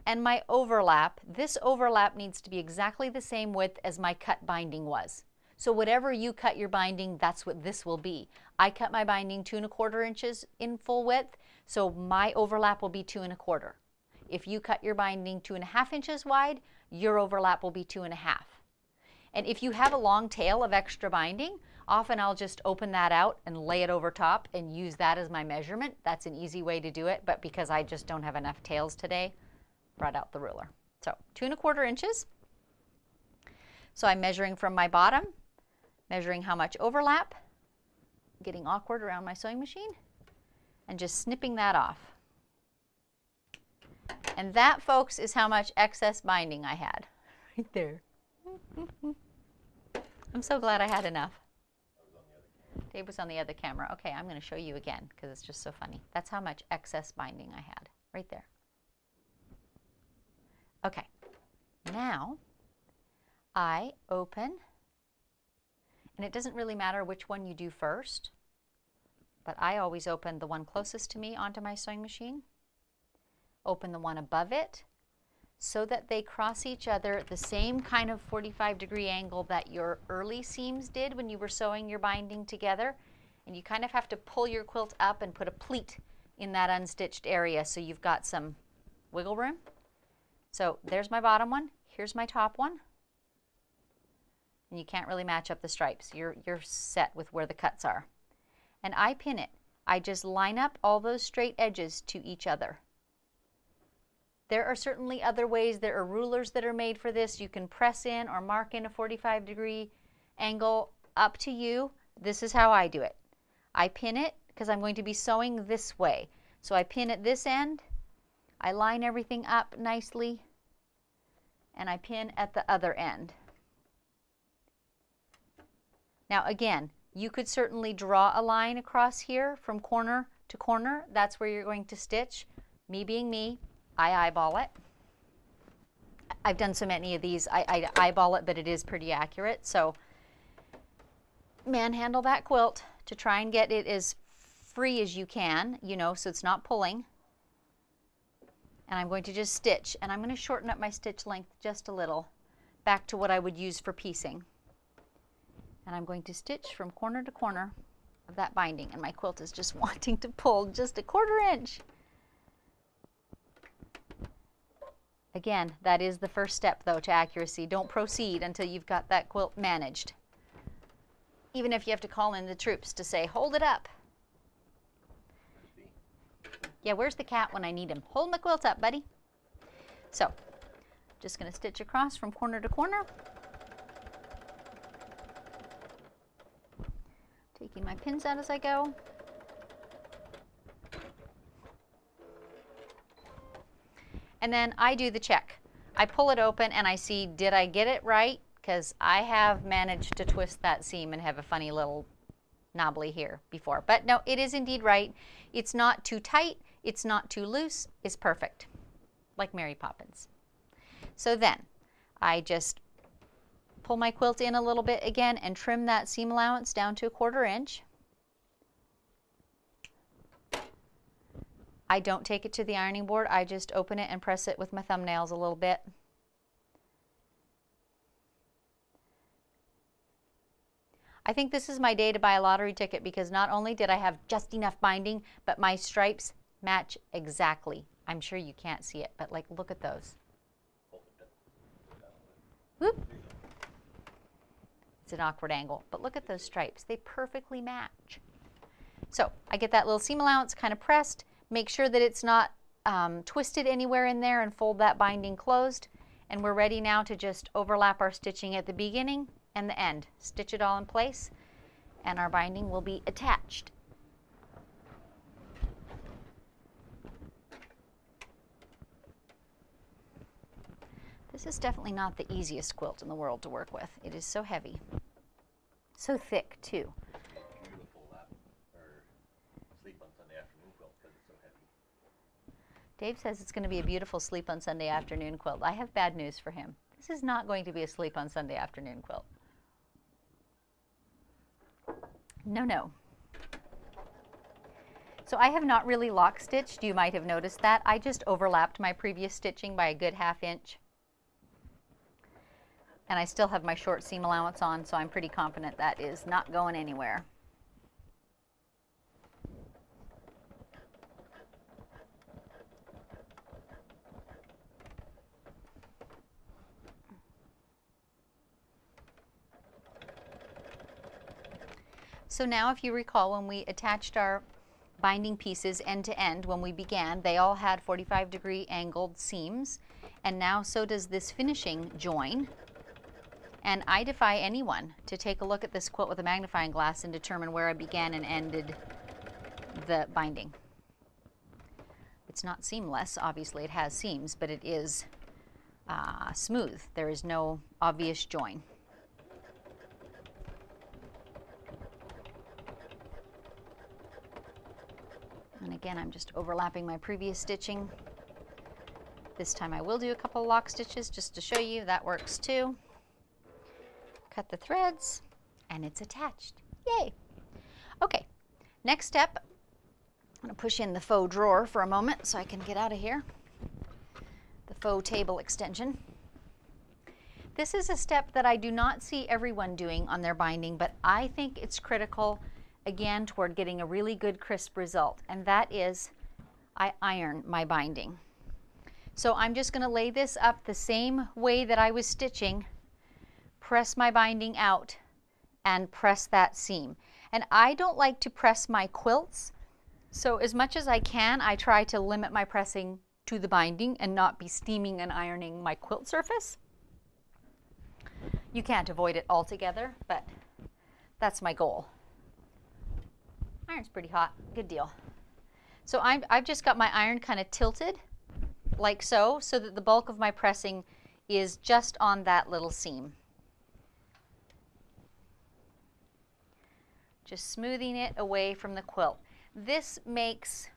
and my overlap, this overlap needs to be exactly the same width as my cut binding was. So whatever you cut your binding, that's what this will be. I cut my binding two and a quarter inches in full width, so my overlap will be two and a quarter. If you cut your binding two and a half inches wide, your overlap will be two and a half. And if you have a long tail of extra binding, often I'll just open that out and lay it over top and use that as my measurement. That's an easy way to do it, but because I just don't have enough tails today, brought out the ruler. So two and a quarter inches. So I'm measuring from my bottom measuring how much overlap, getting awkward around my sewing machine, and just snipping that off. And that, folks, is how much excess binding I had. Right there. I'm so glad I had enough. Dave was on the other camera. Okay, I'm going to show you again because it's just so funny. That's how much excess binding I had right there. Okay, now I open and it doesn't really matter which one you do first, but I always open the one closest to me onto my sewing machine, open the one above it, so that they cross each other the same kind of 45 degree angle that your early seams did when you were sewing your binding together. And you kind of have to pull your quilt up and put a pleat in that unstitched area so you've got some wiggle room. So there's my bottom one, here's my top one and you can't really match up the stripes. You're, you're set with where the cuts are. And I pin it. I just line up all those straight edges to each other. There are certainly other ways. There are rulers that are made for this. You can press in or mark in a 45 degree angle up to you. This is how I do it. I pin it because I'm going to be sewing this way. So I pin at this end, I line everything up nicely, and I pin at the other end. Now again, you could certainly draw a line across here from corner to corner. That's where you're going to stitch. Me being me, I eyeball it. I've done so many of these, I, I eyeball it, but it is pretty accurate. So manhandle that quilt to try and get it as free as you can, you know, so it's not pulling. And I'm going to just stitch, and I'm going to shorten up my stitch length just a little back to what I would use for piecing and I'm going to stitch from corner to corner of that binding and my quilt is just wanting to pull just a quarter inch. Again, that is the first step though to accuracy. Don't proceed until you've got that quilt managed. Even if you have to call in the troops to say, hold it up. Yeah, where's the cat when I need him? Hold my quilt up, buddy. So, just going to stitch across from corner to corner. Taking my pins out as I go. And then I do the check. I pull it open and I see, did I get it right? Because I have managed to twist that seam and have a funny little knobbly here before. But no, it is indeed right. It's not too tight. It's not too loose. It's perfect, like Mary Poppins. So then I just pull my quilt in a little bit again and trim that seam allowance down to a quarter inch. I don't take it to the ironing board, I just open it and press it with my thumbnails a little bit. I think this is my day to buy a lottery ticket because not only did I have just enough binding, but my stripes match exactly. I'm sure you can't see it, but like look at those. Whoop. It's an awkward angle, but look at those stripes. They perfectly match. So I get that little seam allowance kind of pressed, make sure that it's not um, twisted anywhere in there and fold that binding closed. And we're ready now to just overlap our stitching at the beginning and the end. Stitch it all in place and our binding will be attached. This is definitely not the easiest quilt in the world to work with. It is so heavy. So thick too. Dave says it's going to be a beautiful sleep on Sunday afternoon quilt. I have bad news for him. This is not going to be a sleep on Sunday afternoon quilt. No, no. So I have not really lock stitched. You might have noticed that. I just overlapped my previous stitching by a good half inch. And I still have my short seam allowance on, so I'm pretty confident that is not going anywhere. So now if you recall when we attached our binding pieces end to end when we began, they all had 45 degree angled seams and now so does this finishing join. And I defy anyone to take a look at this quilt with a magnifying glass and determine where I began and ended the binding. It's not seamless, obviously it has seams, but it is uh, smooth. There is no obvious join. And again, I'm just overlapping my previous stitching. This time I will do a couple lock stitches just to show you that works too. Cut the threads and it's attached. Yay! Okay, next step, I'm gonna push in the faux drawer for a moment so I can get out of here. The faux table extension. This is a step that I do not see everyone doing on their binding, but I think it's critical again toward getting a really good crisp result and that is I iron my binding. So I'm just going to lay this up the same way that I was stitching, press my binding out and press that seam. And I don't like to press my quilts, so as much as I can, I try to limit my pressing to the binding and not be steaming and ironing my quilt surface. You can't avoid it altogether, but that's my goal. Iron's pretty hot, good deal. So i have just got my iron kind of tilted like so, so that the bulk of my pressing is just on that little seam. Just smoothing it away from the quilt. This makes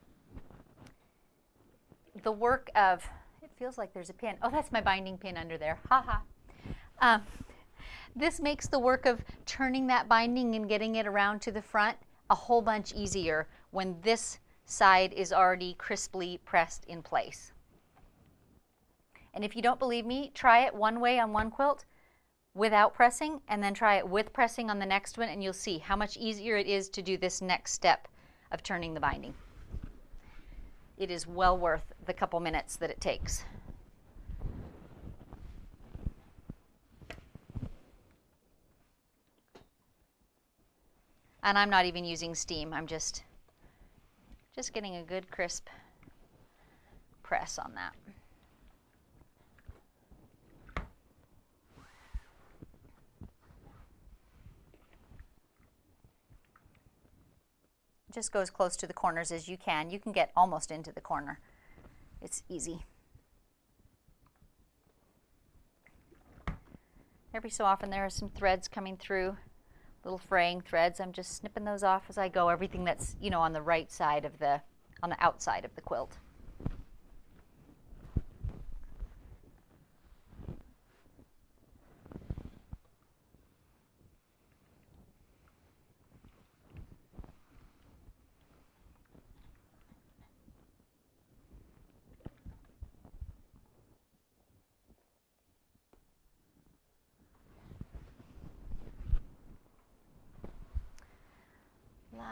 the work of, it feels like there's a pin. Oh, that's my binding pin under there. Ha ha. Um, this makes the work of turning that binding and getting it around to the front a whole bunch easier when this side is already crisply pressed in place. And if you don't believe me, try it one way on one quilt without pressing and then try it with pressing on the next one and you'll see how much easier it is to do this next step of turning the binding. It is well worth the couple minutes that it takes. And I'm not even using steam. I'm just, just getting a good crisp press on that. just go as close to the corners as you can. You can get almost into the corner. It's easy. Every so often there are some threads coming through, little fraying threads. I'm just snipping those off as I go, everything that's, you know, on the right side of the, on the outside of the quilt.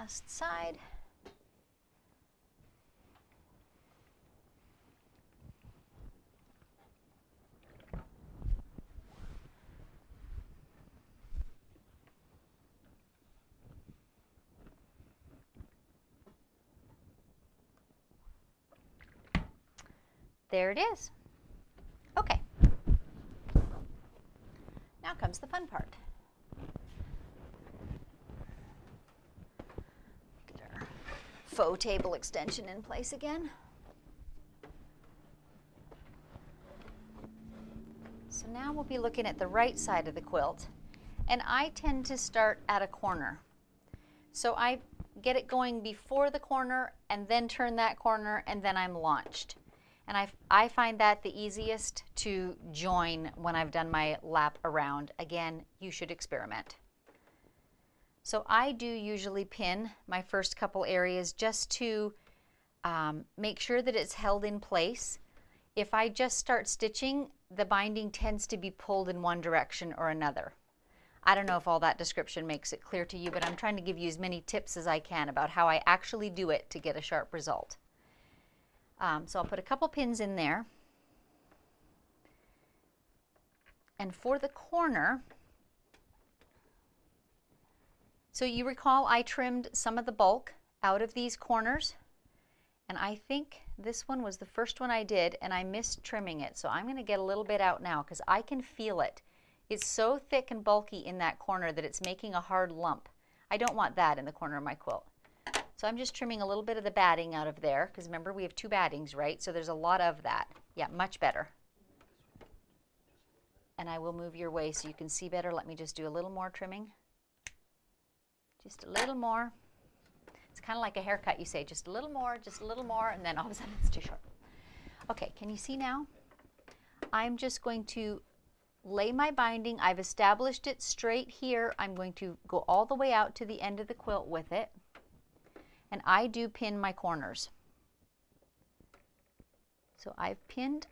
Last side. There it is. Okay. Now comes the fun part. Faux table extension in place again. So now we'll be looking at the right side of the quilt. And I tend to start at a corner. So I get it going before the corner and then turn that corner and then I'm launched. And I, I find that the easiest to join when I've done my lap around. Again, you should experiment. So I do usually pin my first couple areas just to um, make sure that it's held in place. If I just start stitching, the binding tends to be pulled in one direction or another. I don't know if all that description makes it clear to you, but I'm trying to give you as many tips as I can about how I actually do it to get a sharp result. Um, so I'll put a couple pins in there. And for the corner, so you recall I trimmed some of the bulk out of these corners and I think this one was the first one I did and I missed trimming it. So I'm going to get a little bit out now because I can feel it. It's so thick and bulky in that corner that it's making a hard lump. I don't want that in the corner of my quilt. So I'm just trimming a little bit of the batting out of there because remember we have two battings, right? So there's a lot of that. Yeah, much better. And I will move your way so you can see better. Let me just do a little more trimming. Just a little more. It's kind of like a haircut. You say just a little more, just a little more, and then all of a sudden it's too short. Okay, can you see now? I'm just going to lay my binding. I've established it straight here. I'm going to go all the way out to the end of the quilt with it. And I do pin my corners. So I've pinned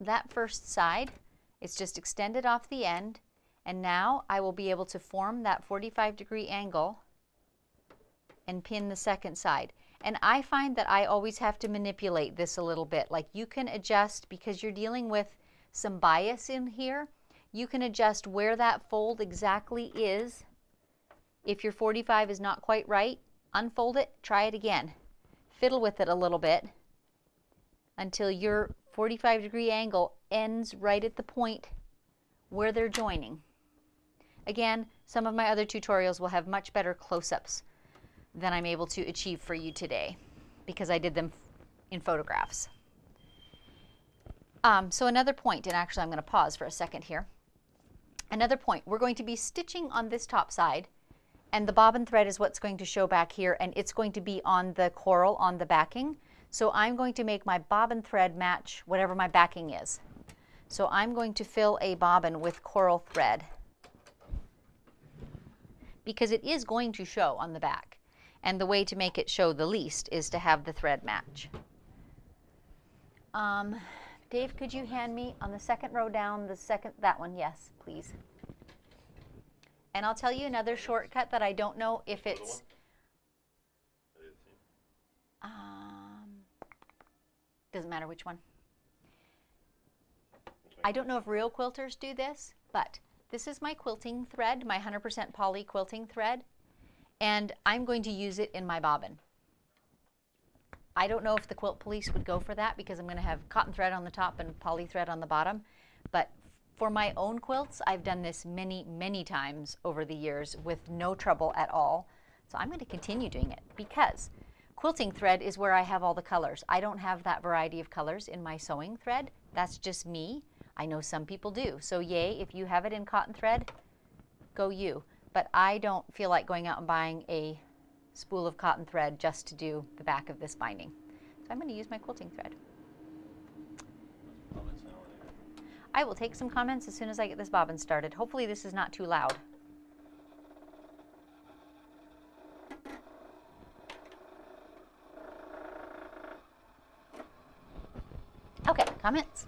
that first side. It's just extended off the end. And now I will be able to form that 45 degree angle and pin the second side. And I find that I always have to manipulate this a little bit. Like you can adjust because you're dealing with some bias in here. You can adjust where that fold exactly is. If your 45 is not quite right, unfold it, try it again. Fiddle with it a little bit until your 45 degree angle ends right at the point where they're joining. Again, some of my other tutorials will have much better close-ups than I'm able to achieve for you today because I did them in photographs. Um, so another point, and actually I'm going to pause for a second here. Another point, we're going to be stitching on this top side and the bobbin thread is what's going to show back here and it's going to be on the coral on the backing. So I'm going to make my bobbin thread match whatever my backing is. So I'm going to fill a bobbin with coral thread because it is going to show on the back. And the way to make it show the least is to have the thread match. Um, Dave, could you hand me on the second row down, the second, that one, yes, please. And I'll tell you another shortcut that I don't know if it's, um, doesn't matter which one. I don't know if real quilters do this, but this is my quilting thread, my 100% poly quilting thread, and I'm going to use it in my bobbin. I don't know if the quilt police would go for that because I'm going to have cotton thread on the top and poly thread on the bottom, but for my own quilts, I've done this many, many times over the years with no trouble at all. So I'm going to continue doing it because quilting thread is where I have all the colors. I don't have that variety of colors in my sewing thread. That's just me. I know some people do. So yay, if you have it in cotton thread, go you. But I don't feel like going out and buying a spool of cotton thread just to do the back of this binding. So I'm going to use my quilting thread. I will take some comments as soon as I get this bobbin started. Hopefully this is not too loud. Okay, comments?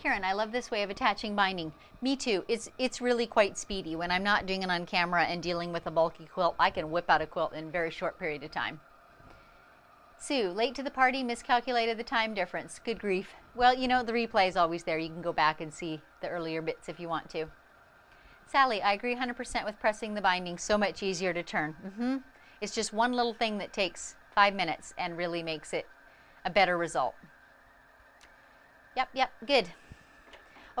Karen, I love this way of attaching binding. Me too. It's it's really quite speedy. When I'm not doing it on camera and dealing with a bulky quilt, I can whip out a quilt in a very short period of time. Sue, late to the party, miscalculated the time difference. Good grief. Well, you know, the replay is always there. You can go back and see the earlier bits if you want to. Sally, I agree 100% with pressing the binding. So much easier to turn. Mm-hmm. It's just one little thing that takes five minutes and really makes it a better result. Yep, yep, good.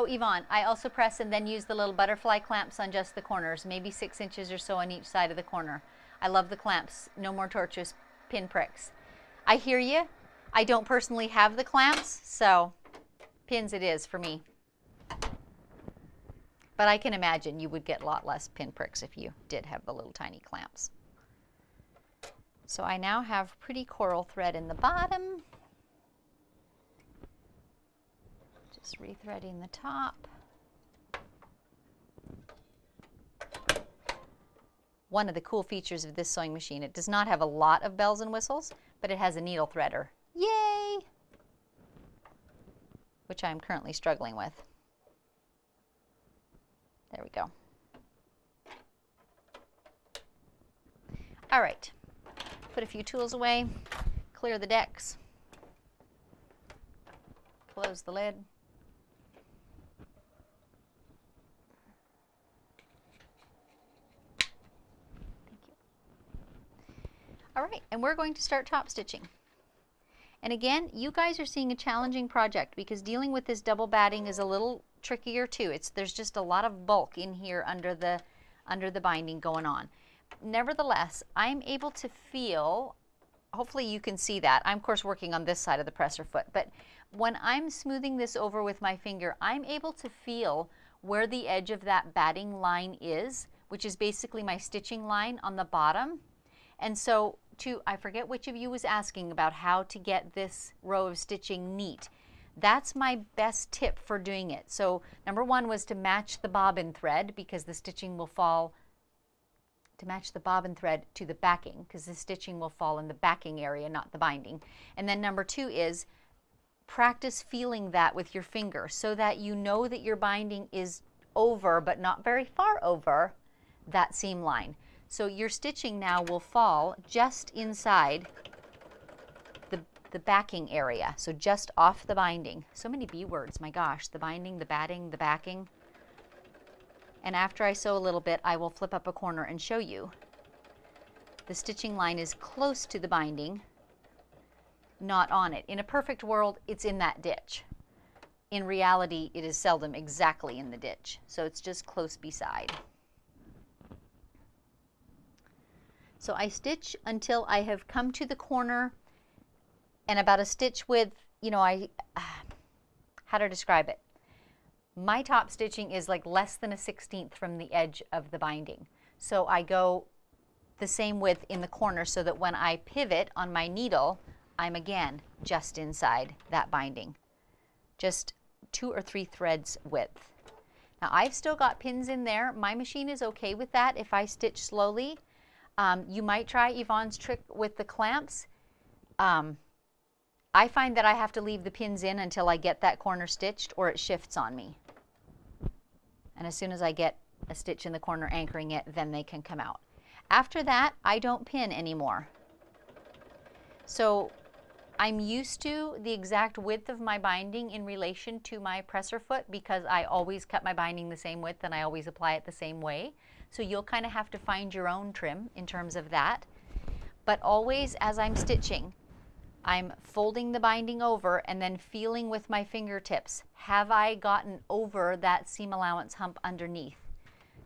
Oh, Yvonne, I also press and then use the little butterfly clamps on just the corners, maybe six inches or so on each side of the corner. I love the clamps. No more tortuous pin pricks. I hear you. I don't personally have the clamps, so pins it is for me. But I can imagine you would get a lot less pin pricks if you did have the little tiny clamps. So I now have pretty coral thread in the bottom. Just rethreading the top. One of the cool features of this sewing machine, it does not have a lot of bells and whistles, but it has a needle threader. Yay! Which I'm currently struggling with. There we go. All right, put a few tools away, clear the decks, close the lid. All right, and we're going to start top stitching. And again, you guys are seeing a challenging project because dealing with this double batting is a little trickier too. It's there's just a lot of bulk in here under the under the binding going on. Nevertheless, I'm able to feel hopefully you can see that. I'm of course working on this side of the presser foot, but when I'm smoothing this over with my finger, I'm able to feel where the edge of that batting line is, which is basically my stitching line on the bottom. And so to, I forget which of you was asking about how to get this row of stitching neat. That's my best tip for doing it. So number one was to match the bobbin thread because the stitching will fall to match the bobbin thread to the backing because the stitching will fall in the backing area, not the binding. And then number two is practice feeling that with your finger so that you know that your binding is over, but not very far over, that seam line. So your stitching now will fall just inside the, the backing area, so just off the binding. So many B words, my gosh, the binding, the batting, the backing. And after I sew a little bit, I will flip up a corner and show you. The stitching line is close to the binding, not on it. In a perfect world, it's in that ditch. In reality, it is seldom exactly in the ditch, so it's just close beside. So I stitch until I have come to the corner and about a stitch width, you know, I, how to describe it? My top stitching is like less than a 16th from the edge of the binding. So I go the same width in the corner so that when I pivot on my needle, I'm again just inside that binding. Just two or three threads width. Now I've still got pins in there. My machine is okay with that if I stitch slowly. Um, you might try Yvonne's trick with the clamps. Um, I find that I have to leave the pins in until I get that corner stitched or it shifts on me. And as soon as I get a stitch in the corner anchoring it, then they can come out. After that, I don't pin anymore. So I'm used to the exact width of my binding in relation to my presser foot because I always cut my binding the same width and I always apply it the same way. So you'll kind of have to find your own trim in terms of that. But always as I'm stitching, I'm folding the binding over and then feeling with my fingertips, have I gotten over that seam allowance hump underneath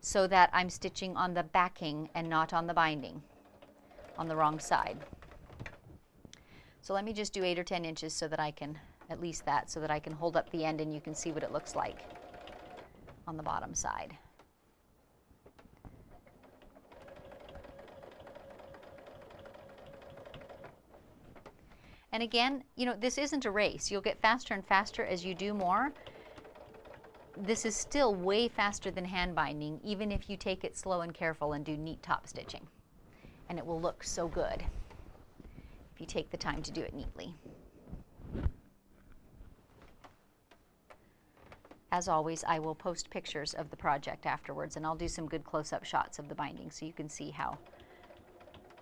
so that I'm stitching on the backing and not on the binding on the wrong side. So let me just do eight or 10 inches so that I can at least that so that I can hold up the end and you can see what it looks like on the bottom side. And again, you know, this isn't a race. You'll get faster and faster as you do more. This is still way faster than hand binding, even if you take it slow and careful and do neat top stitching. And it will look so good if you take the time to do it neatly. As always, I will post pictures of the project afterwards and I'll do some good close-up shots of the binding so you can see how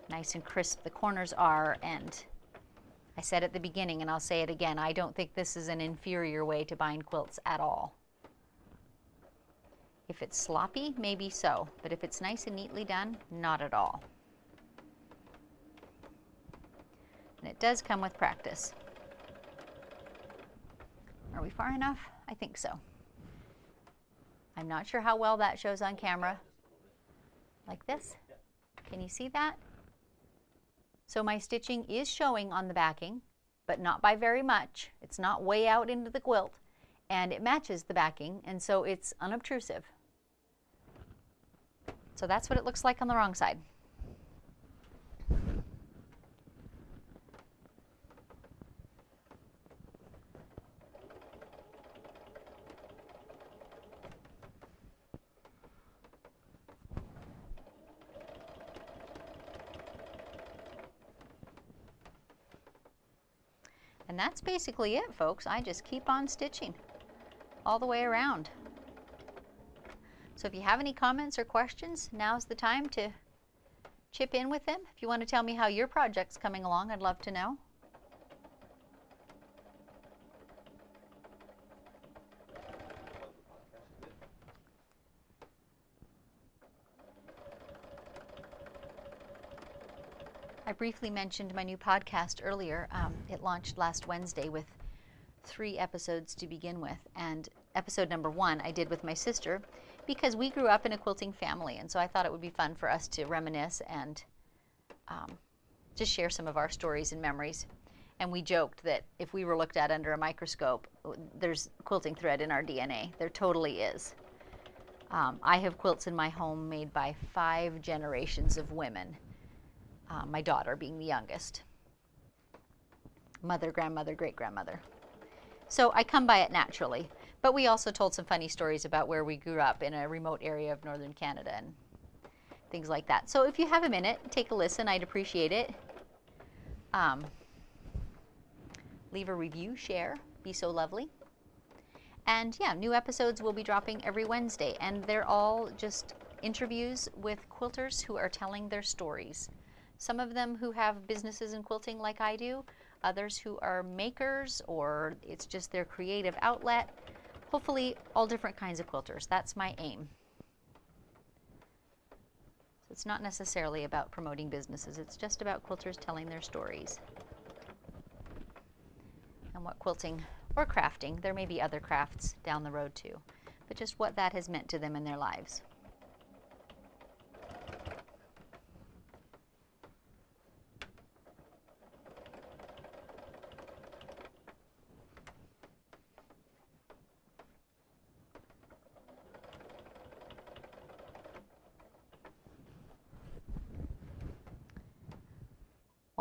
nice and crisp the corners are and I said at the beginning, and I'll say it again, I don't think this is an inferior way to bind quilts at all. If it's sloppy, maybe so, but if it's nice and neatly done, not at all. And it does come with practice. Are we far enough? I think so. I'm not sure how well that shows on camera. Like this? Can you see that? So my stitching is showing on the backing, but not by very much. It's not way out into the quilt and it matches the backing and so it's unobtrusive. So that's what it looks like on the wrong side. And that's basically it, folks. I just keep on stitching all the way around. So if you have any comments or questions, now's the time to chip in with them. If you want to tell me how your project's coming along, I'd love to know. I briefly mentioned my new podcast earlier. Um, it launched last Wednesday with three episodes to begin with. And episode number one I did with my sister because we grew up in a quilting family. And so I thought it would be fun for us to reminisce and um, just share some of our stories and memories. And we joked that if we were looked at under a microscope, there's quilting thread in our DNA. There totally is. Um, I have quilts in my home made by five generations of women uh, my daughter being the youngest. Mother, grandmother, great grandmother. So I come by it naturally. But we also told some funny stories about where we grew up in a remote area of northern Canada and things like that. So if you have a minute, take a listen. I'd appreciate it. Um, leave a review, share, be so lovely. And yeah, new episodes will be dropping every Wednesday, and they're all just interviews with quilters who are telling their stories. Some of them who have businesses in quilting like I do, others who are makers or it's just their creative outlet. Hopefully all different kinds of quilters. That's my aim. So it's not necessarily about promoting businesses. It's just about quilters telling their stories. And what quilting or crafting, there may be other crafts down the road too, but just what that has meant to them in their lives.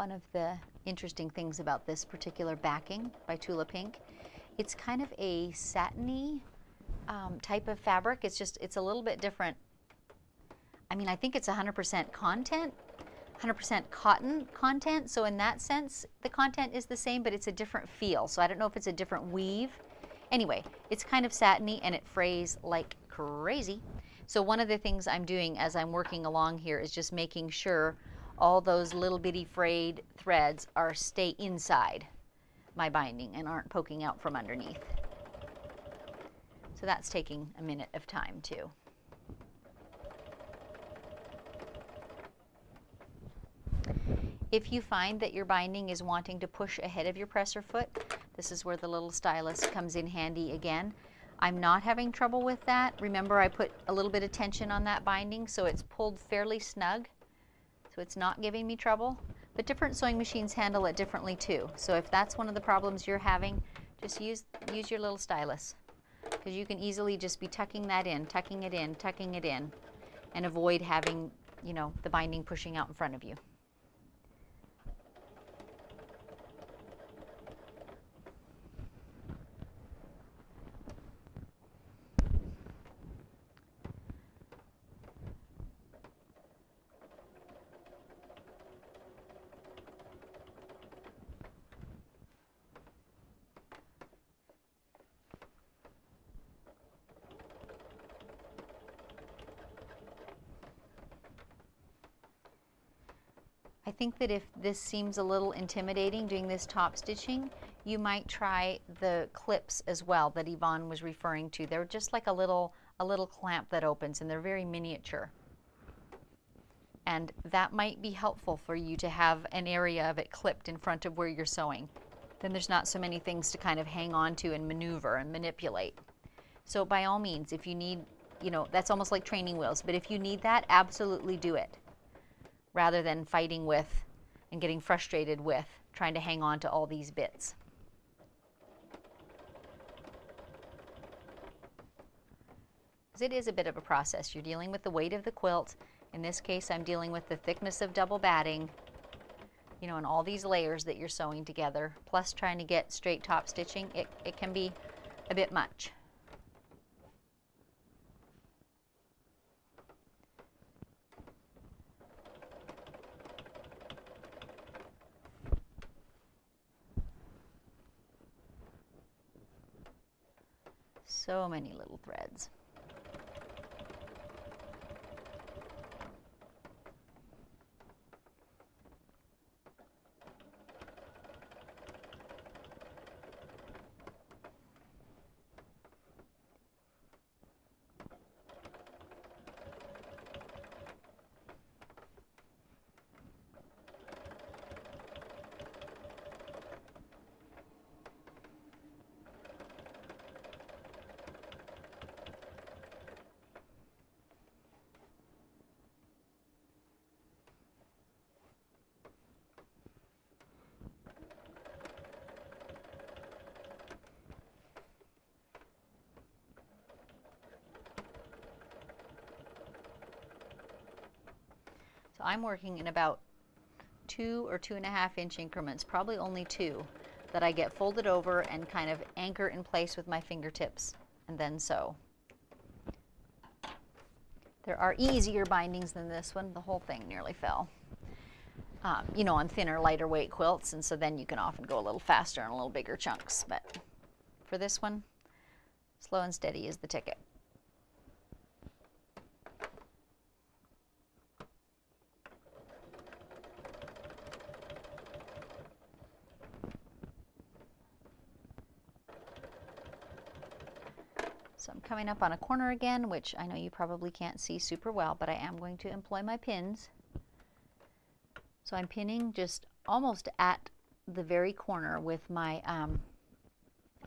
One of the interesting things about this particular backing by Tula Pink. It's kind of a satiny um, type of fabric. It's just, it's a little bit different. I mean, I think it's 100% content, 100% cotton content. So in that sense, the content is the same, but it's a different feel. So I don't know if it's a different weave. Anyway, it's kind of satiny and it frays like crazy. So one of the things I'm doing as I'm working along here is just making sure all those little bitty frayed threads are stay inside my binding and aren't poking out from underneath. So that's taking a minute of time too. If you find that your binding is wanting to push ahead of your presser foot, this is where the little stylus comes in handy again. I'm not having trouble with that. Remember I put a little bit of tension on that binding so it's pulled fairly snug so it's not giving me trouble. But different sewing machines handle it differently too. So if that's one of the problems you're having, Just use, use your little stylus because you can easily just be tucking that in, tucking it in, tucking it in, and avoid having, you know, the binding pushing out in front of you. I think that if this seems a little intimidating doing this top stitching, you might try the clips as well that Yvonne was referring to. They're just like a little, a little clamp that opens and they're very miniature. And that might be helpful for you to have an area of it clipped in front of where you're sewing. Then there's not so many things to kind of hang on to and maneuver and manipulate. So by all means, if you need, you know, that's almost like training wheels, but if you need that, absolutely do it rather than fighting with and getting frustrated with trying to hang on to all these bits. Because it is a bit of a process. You're dealing with the weight of the quilt. In this case, I'm dealing with the thickness of double batting, you know, and all these layers that you're sewing together, plus trying to get straight top stitching. It, it can be a bit much. So many little threads. I'm working in about two or two and a half inch increments, probably only two, that I get folded over and kind of anchor in place with my fingertips and then sew. There are easier bindings than this one. The whole thing nearly fell. Um, you know, on thinner, lighter weight quilts, and so then you can often go a little faster and a little bigger chunks. But for this one, slow and steady is the ticket. So I'm up on a corner again, which I know you probably can't see super well, but I am going to employ my pins. So I'm pinning just almost at the very corner with my, um,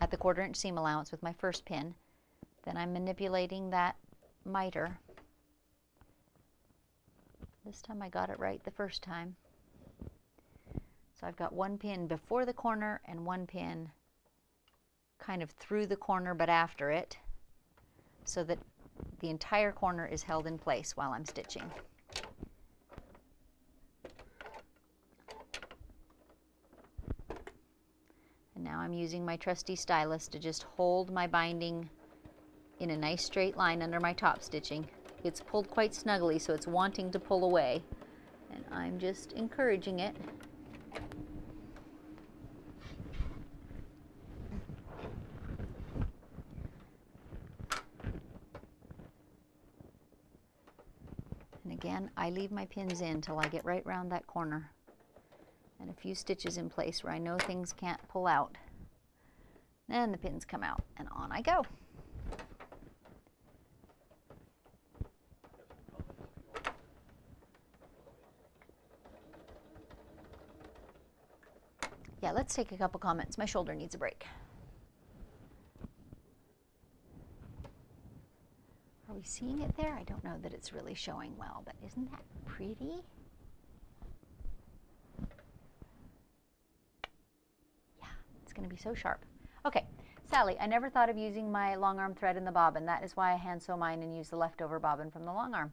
at the quarter inch seam allowance with my first pin. Then I'm manipulating that miter. This time I got it right the first time. So I've got one pin before the corner and one pin kind of through the corner but after it so that the entire corner is held in place while I'm stitching. And now I'm using my trusty stylus to just hold my binding in a nice straight line under my top stitching. It's pulled quite snugly so it's wanting to pull away and I'm just encouraging it again, I leave my pins in till I get right around that corner and a few stitches in place where I know things can't pull out. Then the pins come out and on I go. Yeah, let's take a couple comments. My shoulder needs a break. We seeing it there? I don't know that it's really showing well, but isn't that pretty? Yeah, it's going to be so sharp. Okay, Sally, I never thought of using my long arm thread in the bobbin. That is why I hand sew mine and use the leftover bobbin from the long arm.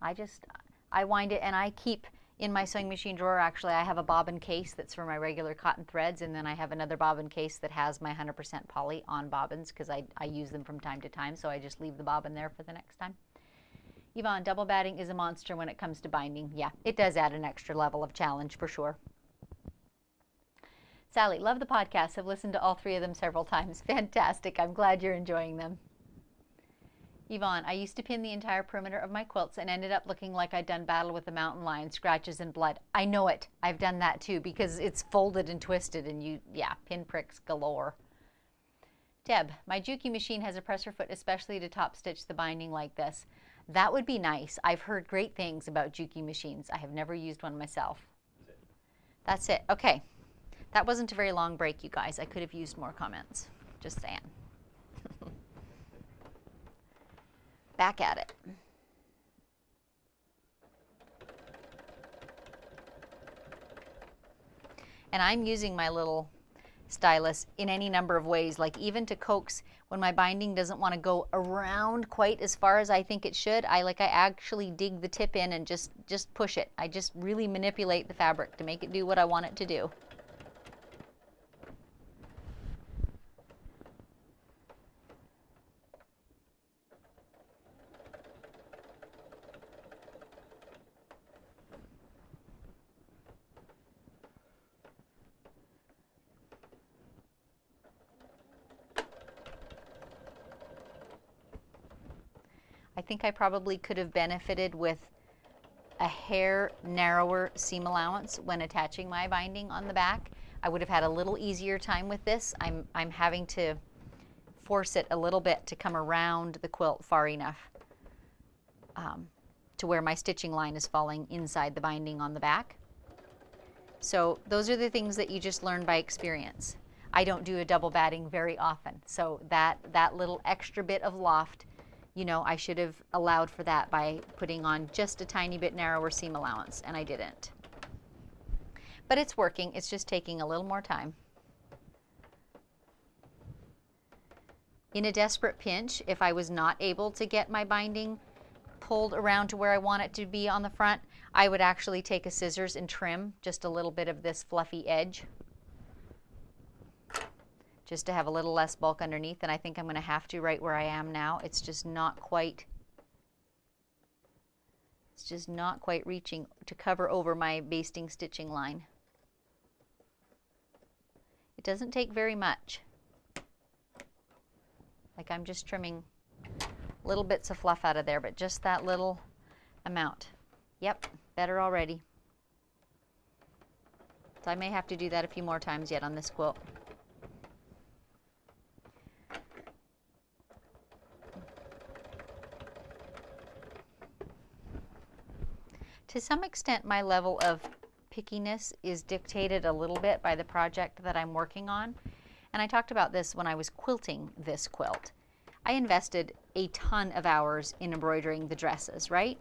I just, I wind it and I keep in my sewing machine drawer, actually, I have a bobbin case that's for my regular cotton threads, and then I have another bobbin case that has my 100% poly on bobbins because I, I use them from time to time, so I just leave the bobbin there for the next time. Yvonne, double batting is a monster when it comes to binding. Yeah, it does add an extra level of challenge for sure. Sally, love the podcast. I've listened to all three of them several times. Fantastic. I'm glad you're enjoying them. Yvonne, I used to pin the entire perimeter of my quilts and ended up looking like I'd done battle with a mountain lion, scratches and blood. I know it. I've done that too because it's folded and twisted and you, yeah, pinpricks galore. Deb, my Juki machine has a presser foot especially to top stitch the binding like this. That would be nice. I've heard great things about Juki machines. I have never used one myself. That's it. Okay. That wasn't a very long break, you guys. I could have used more comments. Just saying. Back at it. And I'm using my little stylus in any number of ways, like even to coax when my binding doesn't want to go around quite as far as I think it should. I like I actually dig the tip in and just just push it. I just really manipulate the fabric to make it do what I want it to do. I probably could have benefited with a hair narrower seam allowance when attaching my binding on the back. I would have had a little easier time with this. I'm, I'm having to force it a little bit to come around the quilt far enough um, to where my stitching line is falling inside the binding on the back. So those are the things that you just learn by experience. I don't do a double batting very often, so that, that little extra bit of loft you know, I should have allowed for that by putting on just a tiny bit narrower seam allowance, and I didn't. But it's working, it's just taking a little more time. In a desperate pinch, if I was not able to get my binding pulled around to where I want it to be on the front, I would actually take a scissors and trim just a little bit of this fluffy edge just to have a little less bulk underneath and I think I'm going to have to right where I am now. It's just not quite it's just not quite reaching to cover over my basting stitching line. It doesn't take very much. Like I'm just trimming little bits of fluff out of there, but just that little amount. Yep, better already. So I may have to do that a few more times yet on this quilt. To some extent, my level of pickiness is dictated a little bit by the project that I'm working on. And I talked about this when I was quilting this quilt. I invested a ton of hours in embroidering the dresses, right?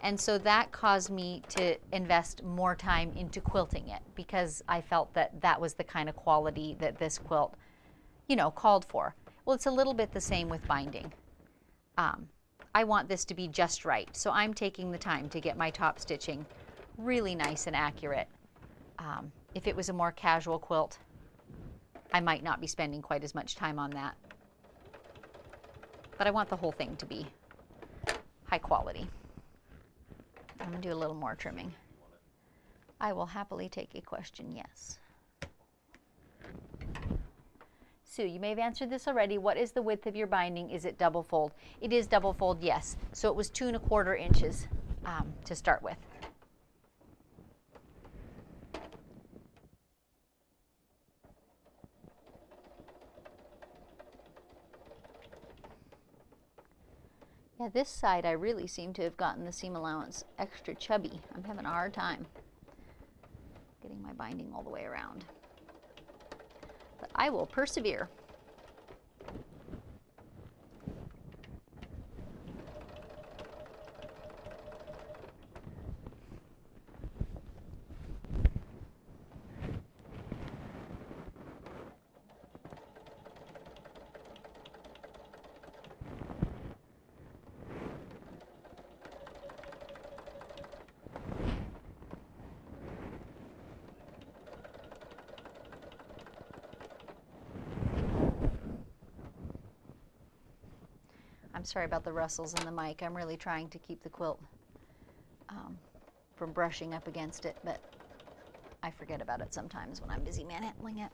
And so that caused me to invest more time into quilting it because I felt that that was the kind of quality that this quilt, you know, called for. Well, it's a little bit the same with binding. Um, I want this to be just right. So I'm taking the time to get my top stitching really nice and accurate. Um, if it was a more casual quilt, I might not be spending quite as much time on that. But I want the whole thing to be high quality. I'm to do a little more trimming. I will happily take a question, yes. Sue, you may have answered this already. What is the width of your binding? Is it double fold? It is double fold, yes. So it was two and a quarter inches um, to start with. Yeah, this side I really seem to have gotten the seam allowance extra chubby. I'm having a hard time getting my binding all the way around but I will persevere. Sorry about the rustles in the mic. I'm really trying to keep the quilt um, from brushing up against it, but I forget about it sometimes when I'm busy manhandling it.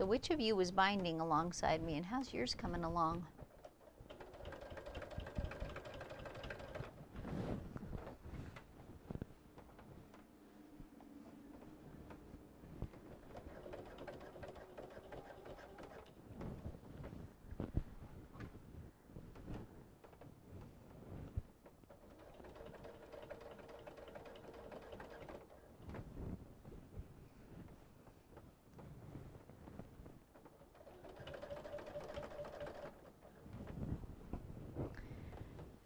So which of you was binding alongside me and how's yours coming along?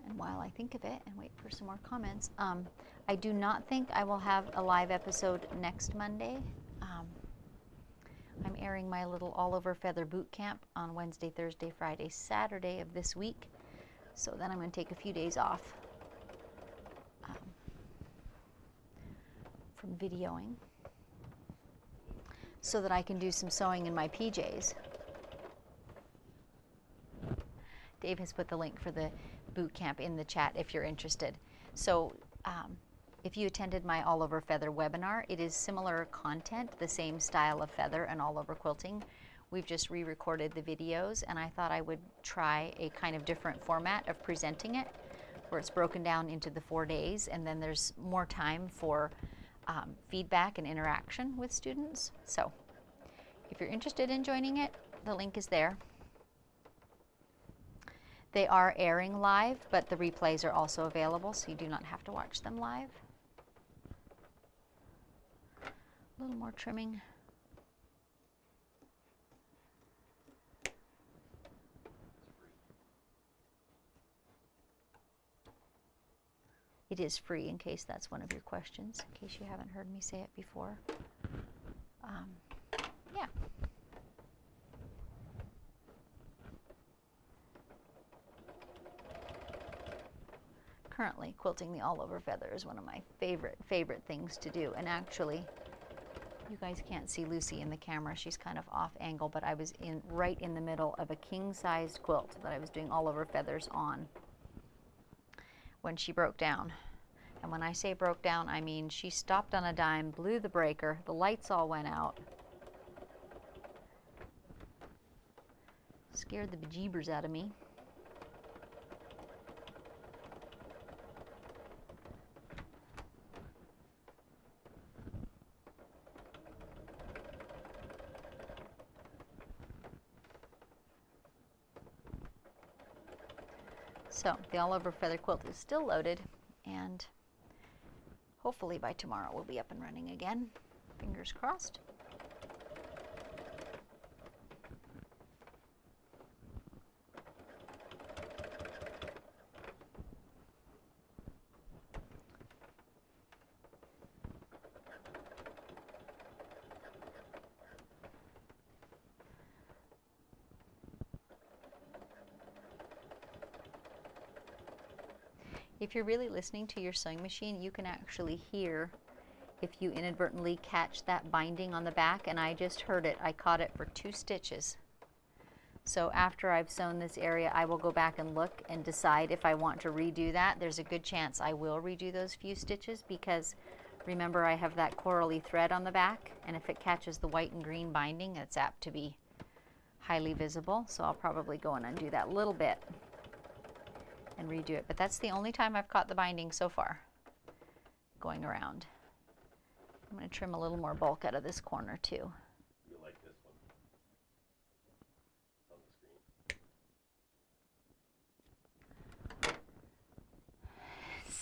And while I think of it and wait for some more comments, um, I do not think I will have a live episode next Monday. Um, I'm airing my little all over feather boot camp on Wednesday, Thursday, Friday, Saturday of this week. So then I'm going to take a few days off um, from videoing so that I can do some sewing in my PJs. Dave has put the link for the boot camp in the chat if you're interested. So um, if you attended my all over feather webinar, it is similar content, the same style of feather and all over quilting. We've just re-recorded the videos and I thought I would try a kind of different format of presenting it where it's broken down into the four days and then there's more time for um, feedback and interaction with students. So if you're interested in joining it, the link is there. They are airing live, but the replays are also available, so you do not have to watch them live. A little more trimming. It is free, in case that's one of your questions, in case you haven't heard me say it before. Um, yeah. Currently quilting the all over feather is one of my favorite favorite things to do. And actually you guys can't see Lucy in the camera. She's kind of off angle but I was in right in the middle of a king sized quilt that I was doing all over feathers on when she broke down. And when I say broke down I mean she stopped on a dime blew the breaker the lights all went out scared the bejeebers out of me So the all over feather quilt is still loaded and hopefully by tomorrow we'll be up and running again. Fingers crossed. If you're really listening to your sewing machine, you can actually hear if you inadvertently catch that binding on the back, and I just heard it. I caught it for two stitches. So after I've sewn this area, I will go back and look and decide if I want to redo that. There's a good chance I will redo those few stitches because remember I have that corally thread on the back and if it catches the white and green binding, it's apt to be highly visible. So I'll probably go and undo that little bit and redo it. But that's the only time I've caught the binding so far going around. I'm going to trim a little more bulk out of this corner too.
You like this one? It's on the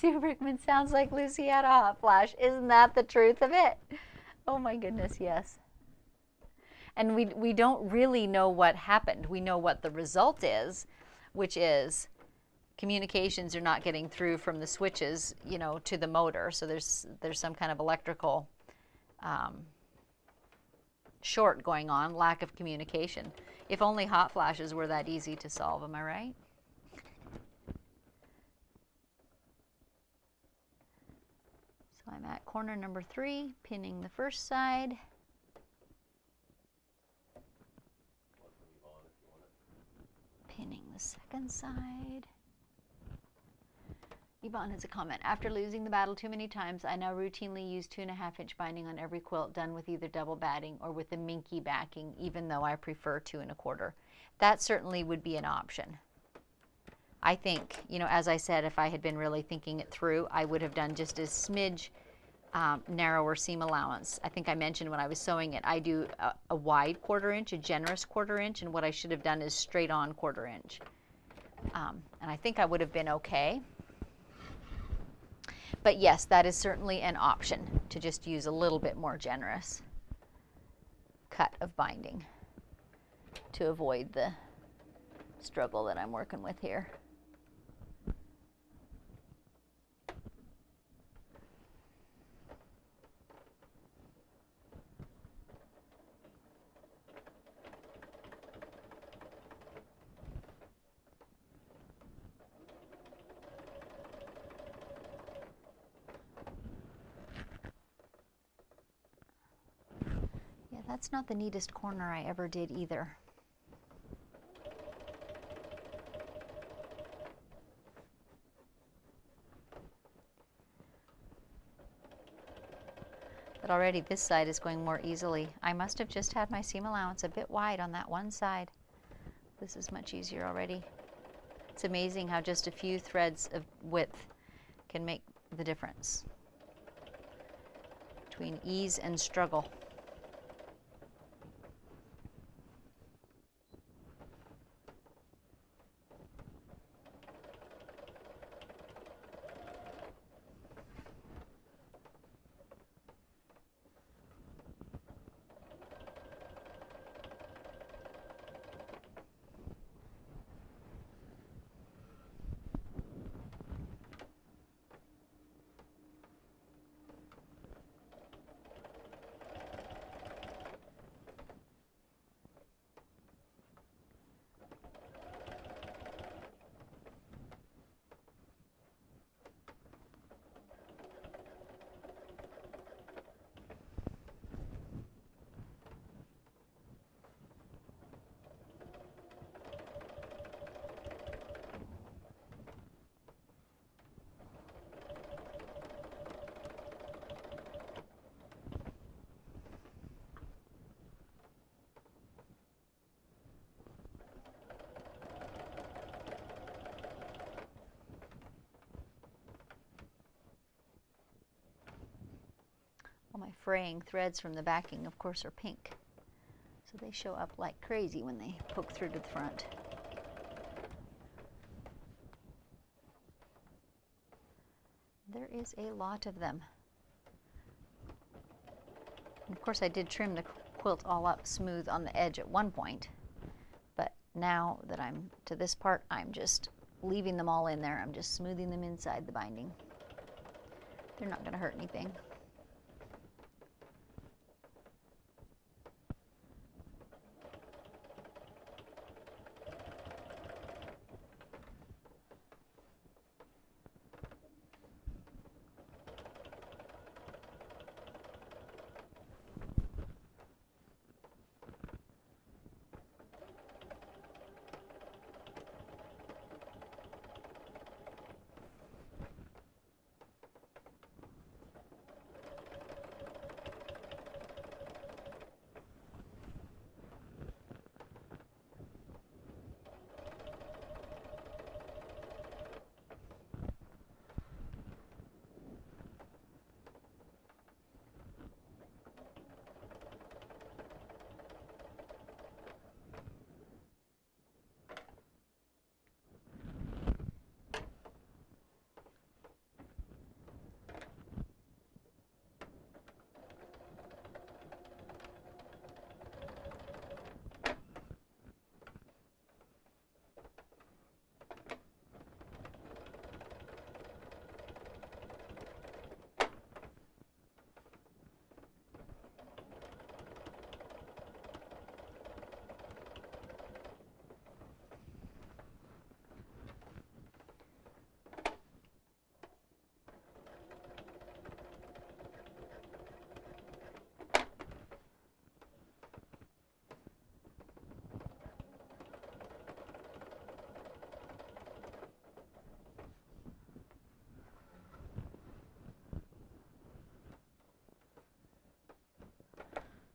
screen.
Sue Brickman sounds like Lucy had a hot flash. Isn't that the truth of it? Oh my goodness, yes. And we, we don't really know what happened. We know what the result is, which is communications are not getting through from the switches, you know, to the motor. So there's there's some kind of electrical um, short going on, lack of communication. If only hot flashes were that easy to solve, am I right? So I'm at corner number three, pinning the first side. Pinning the second side. Yvonne has a comment. After losing the battle too many times, I now routinely use two and a half inch binding on every quilt done with either double batting or with the minky backing, even though I prefer two and a quarter. That certainly would be an option. I think, you know, as I said, if I had been really thinking it through, I would have done just a smidge um, narrower seam allowance. I think I mentioned when I was sewing it, I do a, a wide quarter inch, a generous quarter inch, and what I should have done is straight on quarter inch. Um, and I think I would have been okay. But yes, that is certainly an option to just use a little bit more generous cut of binding to avoid the struggle that I'm working with here. That's not the neatest corner I ever did either. But already this side is going more easily. I must have just had my seam allowance a bit wide on that one side. This is much easier already. It's amazing how just a few threads of width can make the difference between ease and struggle. All my fraying threads from the backing, of course, are pink. So they show up like crazy when they poke through to the front. There is a lot of them. And of course, I did trim the quilt all up smooth on the edge at one point. But now that I'm to this part, I'm just leaving them all in there. I'm just smoothing them inside the binding. They're not going to hurt anything.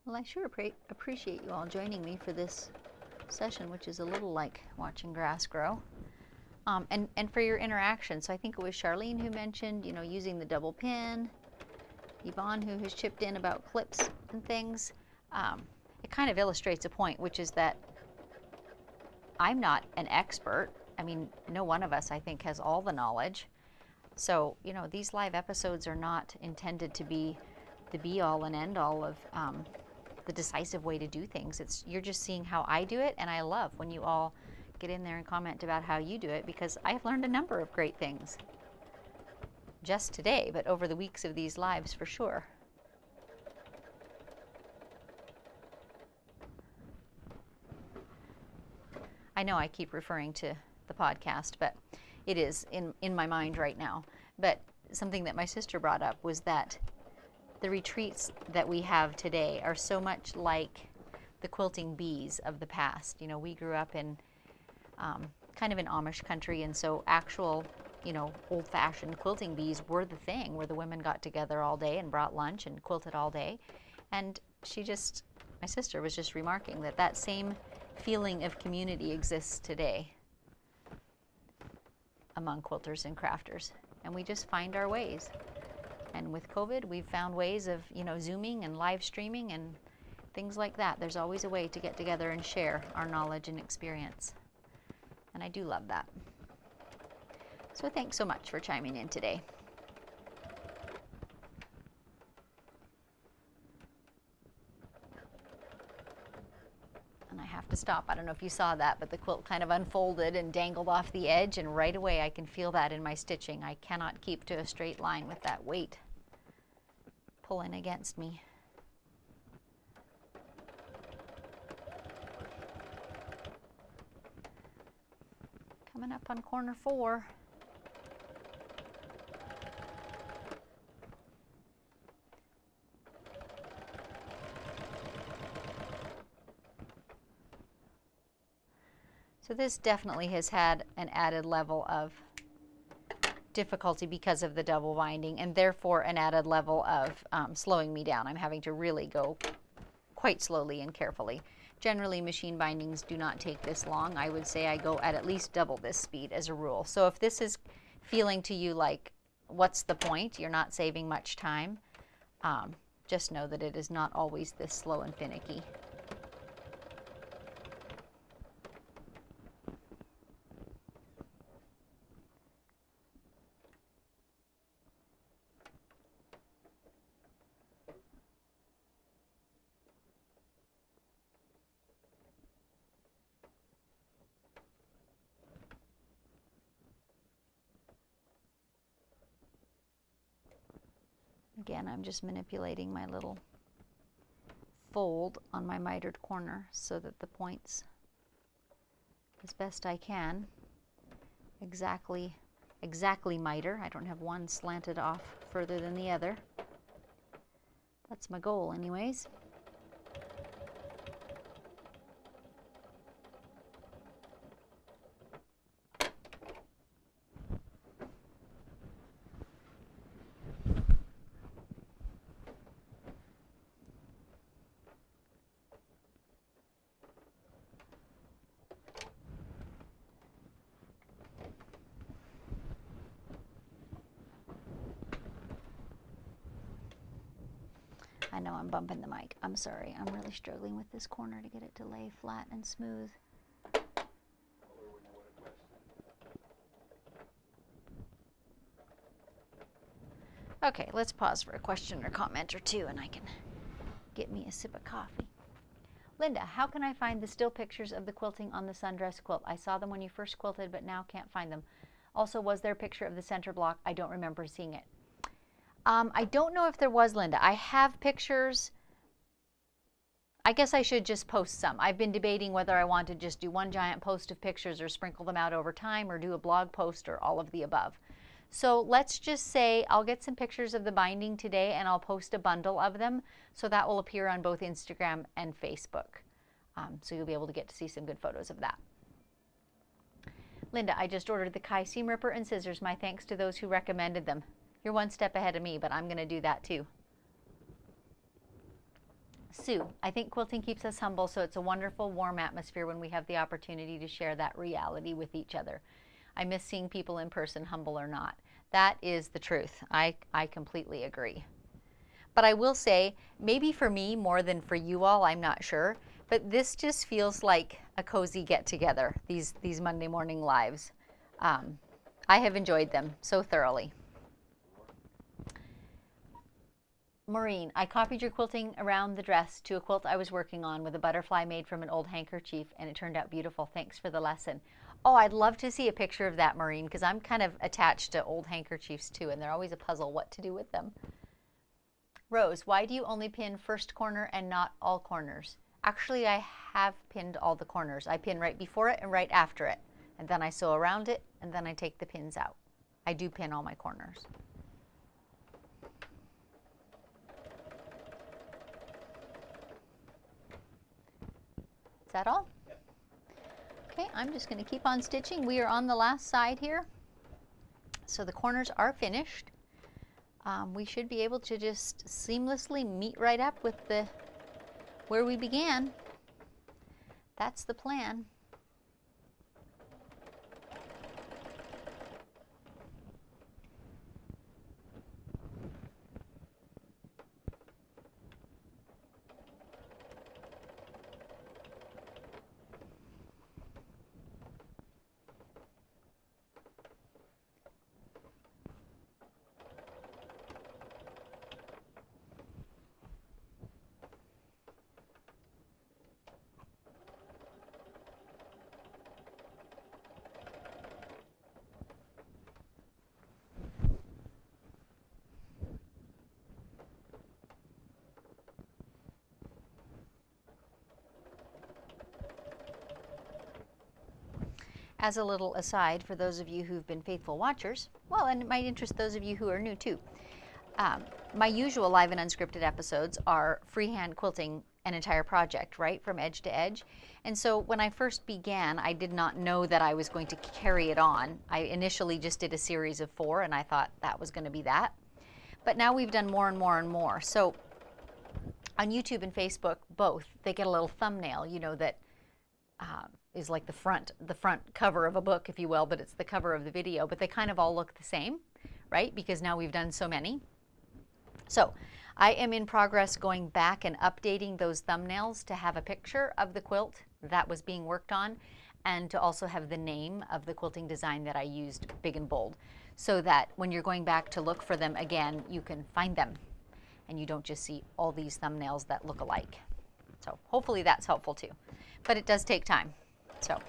Well, I sure appre- appreciate you all joining me for this session, which is a little like watching grass grow. Um, and, and for your interaction. So I think it was Charlene who mentioned, you know, using the double pin, Yvonne who has chipped in about clips and things. Um, it kind of illustrates a point, which is that I'm not an expert. I mean, no one of us, I think, has all the knowledge. So, you know, these live episodes are not intended to be the be all and end all of um, the decisive way to do things. It's you're just seeing how I do it, and I love when you all get in there and comment about how you do it because I've learned a number of great things just today, but over the weeks of these lives for sure. I know I keep referring to the podcast, but it is in, in my mind right now. But something that my sister brought up was that the retreats that we have today are so much like the quilting bees of the past. You know, we grew up in um, kind of an Amish country, and so actual, you know, old fashioned quilting bees were the thing where the women got together all day and brought lunch and quilted all day. And she just, my sister was just remarking that that same feeling of community exists today among quilters and crafters. And we just find our ways. And with COVID, we've found ways of, you know, Zooming and live streaming and things like that. There's always a way to get together and share our knowledge and experience. And I do love that. So thanks so much for chiming in today. And I have to stop. I don't know if you saw that, but the quilt kind of unfolded and dangled off the edge, and right away I can feel that in my stitching. I cannot keep to a straight line with that weight pulling against me. Coming up on corner four. So this definitely has had an added level of difficulty because of the double binding and therefore an added level of um, slowing me down. I'm having to really go quite slowly and carefully. Generally, machine bindings do not take this long. I would say I go at at least double this speed as a rule. So if this is feeling to you like, what's the point? You're not saving much time. Um, just know that it is not always this slow and finicky. Again, I'm just manipulating my little fold on my mitered corner so that the points, as best I can, exactly, exactly miter. I don't have one slanted off further than the other. That's my goal anyways. I know I'm bumping the mic. I'm sorry. I'm really struggling with this corner to get it to lay flat and smooth. Okay, let's pause for a question or comment or two and I can get me a sip of coffee. Linda, how can I find the still pictures of the quilting on the sundress quilt? I saw them when you first quilted, but now can't find them. Also, was there a picture of the center block? I don't remember seeing it. Um, I don't know if there was, Linda. I have pictures. I guess I should just post some. I've been debating whether I want to just do one giant post of pictures or sprinkle them out over time or do a blog post or all of the above. So let's just say I'll get some pictures of the binding today and I'll post a bundle of them. So that will appear on both Instagram and Facebook. Um, so you'll be able to get to see some good photos of that. Linda, I just ordered the Kai seam ripper and scissors. My thanks to those who recommended them. You're one step ahead of me, but I'm going to do that too. Sue, I think quilting keeps us humble, so it's a wonderful, warm atmosphere when we have the opportunity to share that reality with each other. I miss seeing people in person, humble or not. That is the truth. I, I completely agree. But I will say, maybe for me more than for you all, I'm not sure, but this just feels like a cozy get together, these, these Monday morning lives. Um, I have enjoyed them so thoroughly. Maureen, I copied your quilting around the dress to a quilt I was working on with a butterfly made from an old handkerchief, and it turned out beautiful. Thanks for the lesson. Oh, I'd love to see a picture of that, Maureen, because I'm kind of attached to old handkerchiefs too, and they're always a puzzle what to do with them. Rose, why do you only pin first corner and not all corners? Actually, I have pinned all the corners. I pin right before it and right after it, and then I sew around it, and then I take the pins out. I do pin all my corners. That all? Okay, I'm just going to keep on stitching. We are on the last side here. So the corners are finished. Um, we should be able to just seamlessly meet right up with the where we began. That's the plan. As a little aside for those of you who've been faithful watchers, well, and it might interest those of you who are new too. Um, my usual live and unscripted episodes are freehand quilting an entire project, right, from edge to edge. And so when I first began, I did not know that I was going to carry it on. I initially just did a series of four, and I thought that was going to be that. But now we've done more and more and more. So on YouTube and Facebook, both, they get a little thumbnail, you know, that is like the front, the front cover of a book, if you will, but it's the cover of the video. But they kind of all look the same, right? Because now we've done so many. So I am in progress going back and updating those thumbnails to have a picture of the quilt that was being worked on and to also have the name of the quilting design that I used big and bold so that when you're going back to look for them again, you can find them and you don't just see all these thumbnails that look alike. So hopefully that's helpful too. But it does take time. So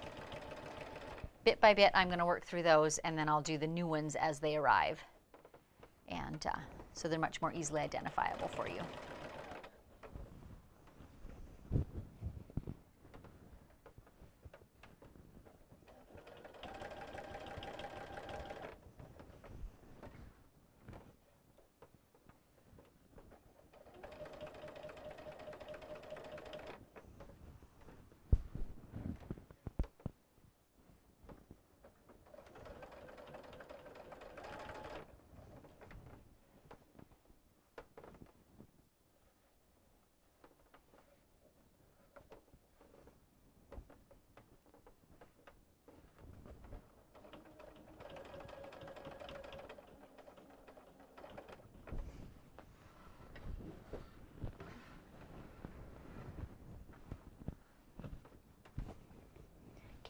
bit by bit, I'm going to work through those and then I'll do the new ones as they arrive. And uh, so they're much more easily identifiable for you.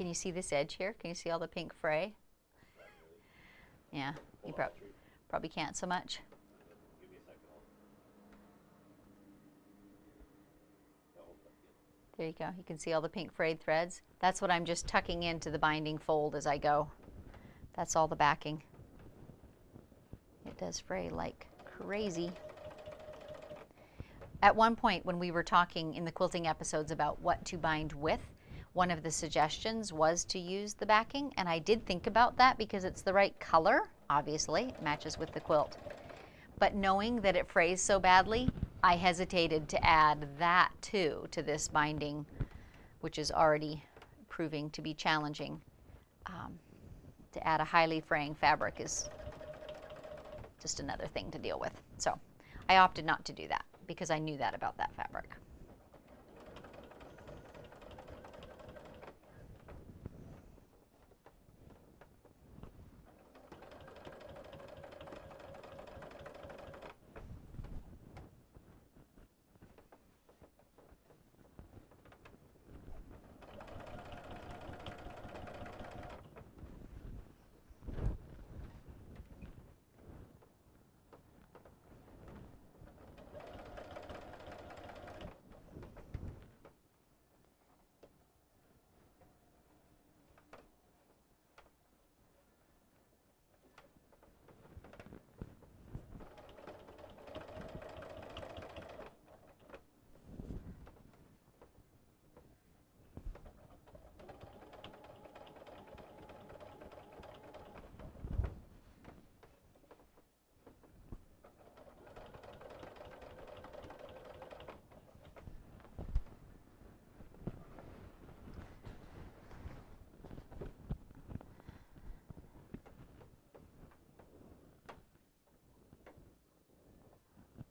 You see this edge here? Can you see all the pink fray? Yeah, you prob probably can't so much. There you go. You can see all the pink frayed threads. That's what I'm just tucking into the binding fold as I go. That's all the backing. It does fray like crazy. At one point when we were talking in the quilting episodes about what to bind with, one of the suggestions was to use the backing, and I did think about that because it's the right color, obviously, it matches with the quilt. But knowing that it frays so badly, I hesitated to add that too to this binding, which is already proving to be challenging. Um, to add a highly fraying fabric is just another thing to deal with. So I opted not to do that because I knew that about that fabric.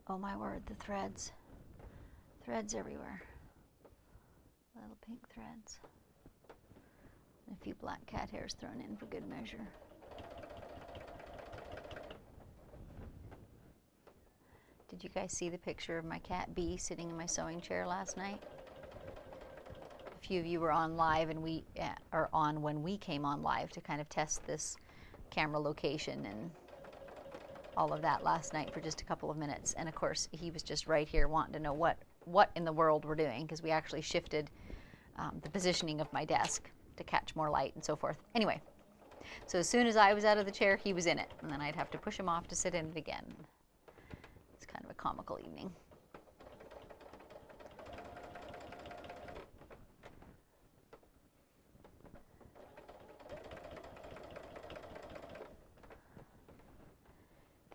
Oh my word, the threads. Threads everywhere. Little pink threads. And a few black cat hairs thrown in for good measure. Did you guys see the picture of my cat B sitting in my sewing chair last night? A few of you were on live and we uh, are on when we came on live to kind of test this camera location and all of that last night for just a couple of minutes. And of course, he was just right here wanting to know what, what in the world we're doing because we actually shifted um, the positioning of my desk to catch more light and so forth. Anyway, so as soon as I was out of the chair, he was in it. And then I'd have to push him off to sit in it again. It's kind of a comical evening.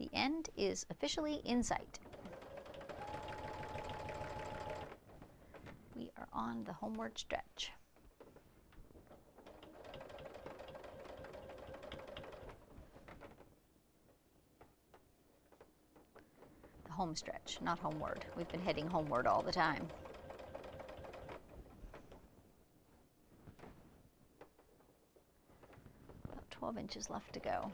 The end is officially in sight. We are on the homeward stretch. The home stretch, not homeward. We've been heading homeward all the time. About 12 inches left to go.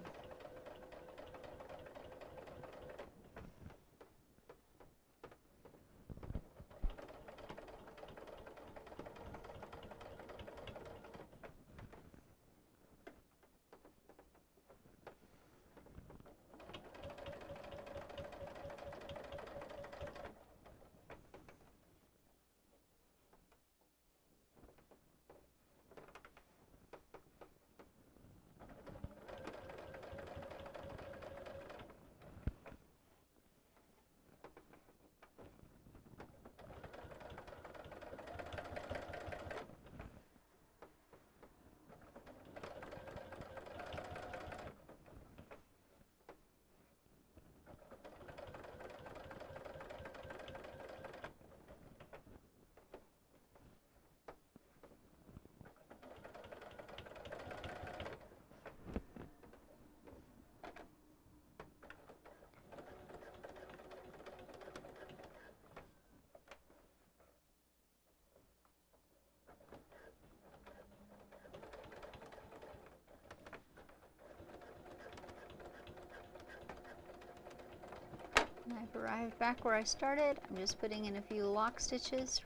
And I've arrived back where I started. I'm just putting in a few lock stitches,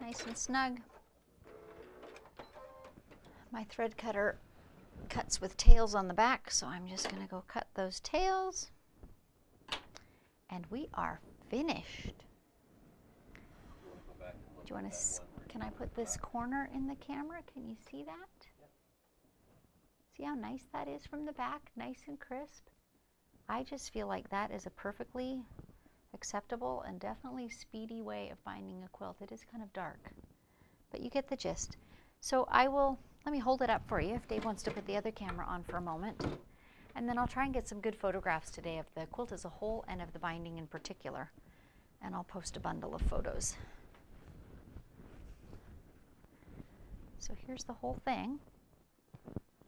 nice and snug. My thread cutter cuts with tails on the back, so I'm just going to go cut those tails. And we are finished. Do you want to, can I put this corner in the camera? Can you see that? See how nice that is from the back? Nice and crisp. I just feel like that is a perfectly acceptable and definitely speedy way of binding a quilt. It is kind of dark, but you get the gist. So I will, let me hold it up for you if Dave wants to put the other camera on for a moment. And then I'll try and get some good photographs today of the quilt as a whole and of the binding in particular. And I'll post a bundle of photos. So here's the whole thing.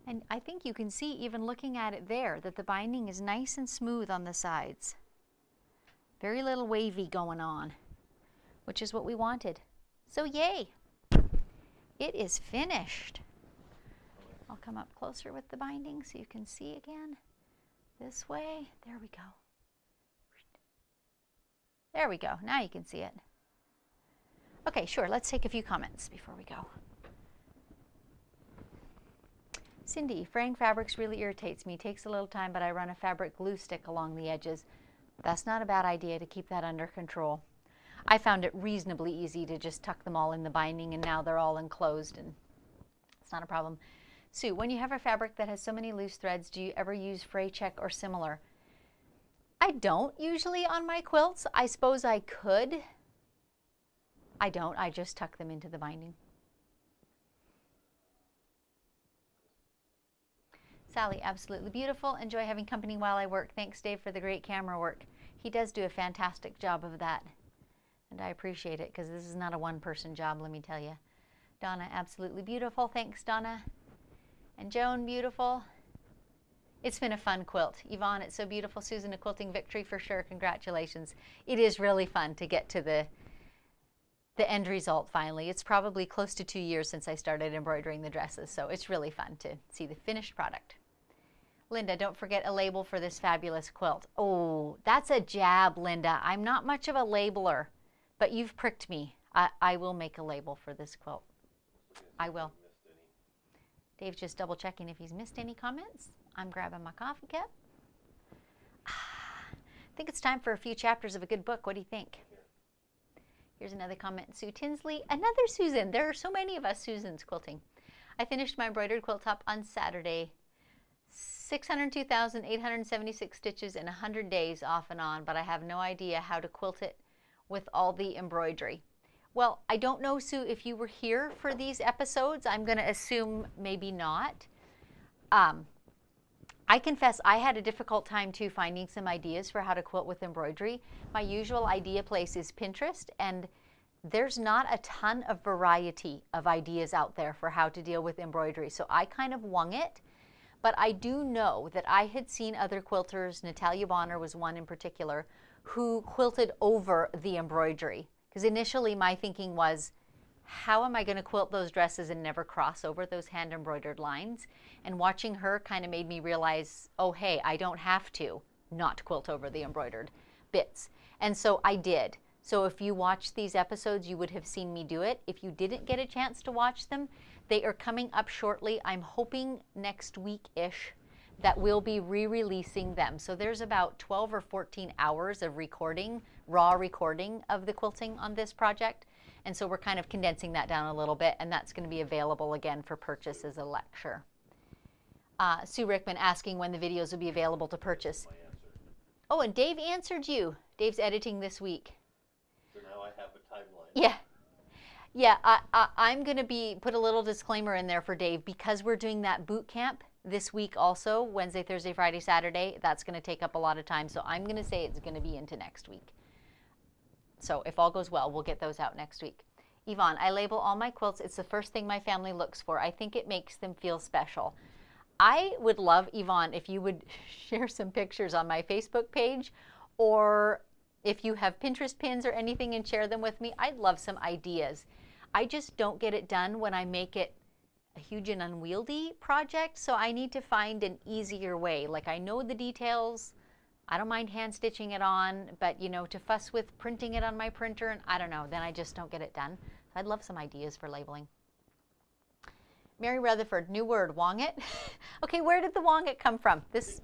And I think you can see, even looking at it there, that the binding is nice and smooth on the sides. Very little wavy going on, which is what we wanted. So yay! It is finished. I'll come up closer with the binding so you can see again. This way. There we go. There we go. Now you can see it. Okay, sure. Let's take a few comments before we go. Cindy, fraying fabrics really irritates me. Takes a little time, but I run a fabric glue stick along the edges. That's not a bad idea to keep that under control. I found it reasonably easy to just tuck them all in the binding and now they're all enclosed and it's not a problem. Sue, when you have a fabric that has so many loose threads, do you ever use fray check or similar? I don't usually on my quilts. I suppose I could. I don't. I just tuck them into the binding. Sally, absolutely beautiful. Enjoy having company while I work. Thanks, Dave, for the great camera work. He does do a fantastic job of that. And I appreciate it because this is not a one person job, let me tell you. Donna, absolutely beautiful. Thanks, Donna. And Joan, beautiful. It's been a fun quilt. Yvonne, it's so beautiful. Susan, a quilting victory for sure. Congratulations. It is really fun to get to the the end result finally. It's probably close to two years since I started embroidering the dresses, so it's really fun to see the finished product. Linda, don't forget a label for this fabulous quilt. Oh, that's a jab, Linda. I'm not much of a labeler, but you've pricked me. I, I will make a label for this quilt. I will. Dave's just double checking if he's missed any comments. I'm grabbing my coffee cup. Ah, I think it's time for a few chapters of a good book. What do you think? Here's another comment. Sue Tinsley. Another Susan. There are so many of us Susans quilting. I finished my embroidered quilt top on Saturday. 602,876 stitches in 100 days off and on, but I have no idea how to quilt it with all the embroidery. Well, I don't know, Sue, if you were here for these episodes. I'm going to assume maybe not. Um, I confess I had a difficult time too finding some ideas for how to quilt with embroidery. My usual idea place is Pinterest, and there's not a ton of variety of ideas out there for how to deal with embroidery. So I kind of wung it. But I do know that I had seen other quilters, Natalia Bonner was one in particular, who quilted over the embroidery. Because initially my thinking was, how am I going to quilt those dresses and never cross over those hand embroidered lines? And watching her kind of made me realize, oh, hey, I don't have to not quilt over the embroidered bits. And so I did. So if you watched these episodes, you would have seen me do it. If you didn't get a chance to watch them, they are coming up shortly. I'm hoping next week-ish that we'll be re-releasing them. So there's about 12 or 14 hours of recording, raw recording of the quilting on this project. And so we're kind of condensing that down a little bit, and that's going to be available again for purchase as a lecture. Uh, Sue Rickman asking when the videos will be available to purchase. Oh, and Dave answered you. Dave's editing this week.
So now I have a timeline.
Yeah. Yeah, I, I, am going to be put a little disclaimer in there for Dave because we're doing that boot camp this week also, Wednesday, Thursday, Friday, Saturday. That's going to take up a lot of time. So I'm going to say it's going to be into next week. So if all goes well, we'll get those out next week. Yvonne, I label all my quilts. It's the first thing my family looks for. I think it makes them feel special. I would love, Yvonne, if you would share some pictures on my Facebook page or if you have Pinterest pins or anything and share them with me. I'd love some ideas. I just don't get it done when I make it a huge and unwieldy project, so I need to find an easier way. Like I know the details, I don't mind hand stitching it on, but you know, to fuss with printing it on my printer, and I don't know, then I just don't get it done. I'd love some ideas for labeling. Mary Rutherford, new word, wong it. okay, where did the wong it come from? This.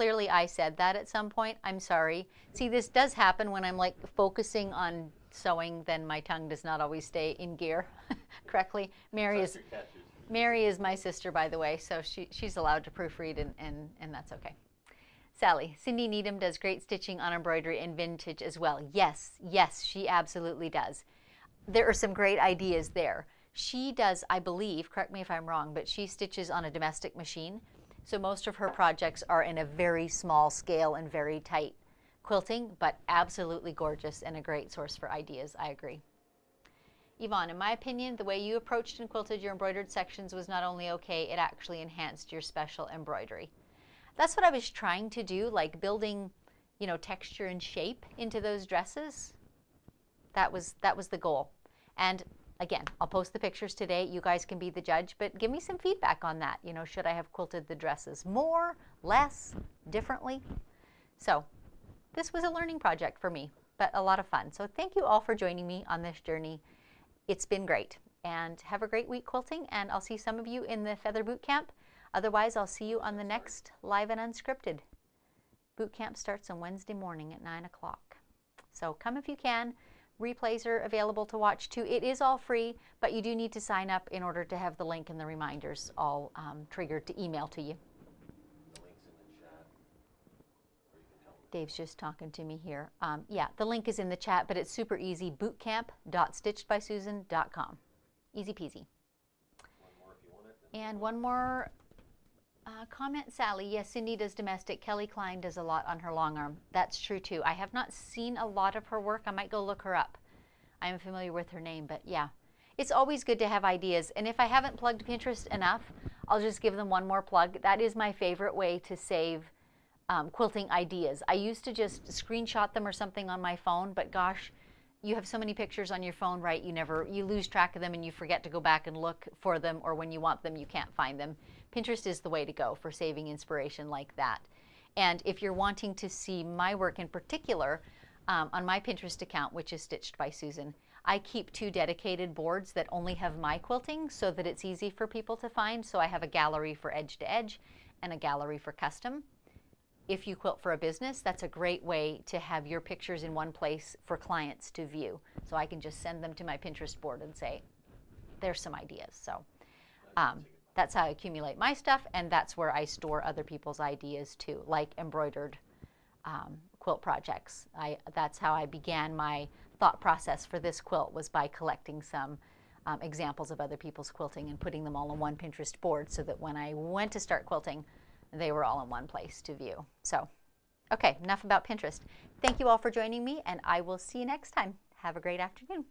Clearly I said that at some point. I'm sorry. See, this does happen when I'm like focusing on sewing, then my tongue does not always stay in gear correctly. Mary is Mary is my sister, by the way, so she, she's allowed to proofread, and, and, and that's okay. Sally, Cindy Needham does great stitching on embroidery and vintage as well. Yes, yes, she absolutely does. There are some great ideas there. She does, I believe, correct me if I'm wrong, but she stitches on a domestic machine. So most of her projects are in a very small scale and very tight quilting, but absolutely gorgeous and a great source for ideas. I agree. Yvonne, in my opinion, the way you approached and quilted your embroidered sections was not only okay, it actually enhanced your special embroidery. That's what I was trying to do, like building, you know, texture and shape into those dresses. That was, that was the goal. And again, I'll post the pictures today. You guys can be the judge, but give me some feedback on that. You know, should I have quilted the dresses more, less, differently? So this was a learning project for me, but a lot of fun. So thank you all for joining me on this journey it's been great. And have a great week quilting, and I'll see some of you in the Feather Boot Camp. Otherwise, I'll see you on the next Live and Unscripted. Boot camp starts on Wednesday morning at 9 o'clock. So come if you can. Replays are available to watch too. It is all free, but you do need to sign up in order to have the link and the reminders all um, triggered to email to you. Dave's just talking to me here. Um, yeah, the link is in the chat, but it's super easy. Bootcamp.stitchedbysusan.com. Easy peasy.
One
and one more uh, comment, Sally. Yes, Cindy does domestic. Kelly Cline does a lot on her long arm. That's true too. I have not seen a lot of her work. I might go look her up. I am familiar with her name, but yeah. It's always good to have ideas. And if I haven't plugged Pinterest enough, I'll just give them one more plug. That is my favorite way to save um, quilting ideas. I used to just screenshot them or something on my phone, but gosh, you have so many pictures on your phone, right? You never, you lose track of them and you forget to go back and look for them, or when you want them, you can't find them. Pinterest is the way to go for saving inspiration like that. And if you're wanting to see my work in particular, um, on my Pinterest account, which is Stitched by Susan, I keep two dedicated boards that only have my quilting so that it's easy for people to find. So I have a gallery for edge to edge and a gallery for custom if you quilt for a business, that's a great way to have your pictures in one place for clients to view. So I can just send them to my Pinterest board and say, there's some ideas. So um, that's how I accumulate my stuff, and that's where I store other people's ideas too, like embroidered um, quilt projects. I, that's how I began my thought process for this quilt was by collecting some um, examples of other people's quilting and putting them all on one Pinterest board so that when I went to start quilting, they were all in one place to view. So, okay, enough about Pinterest. Thank you all for joining me, and I will see you next time. Have a great afternoon.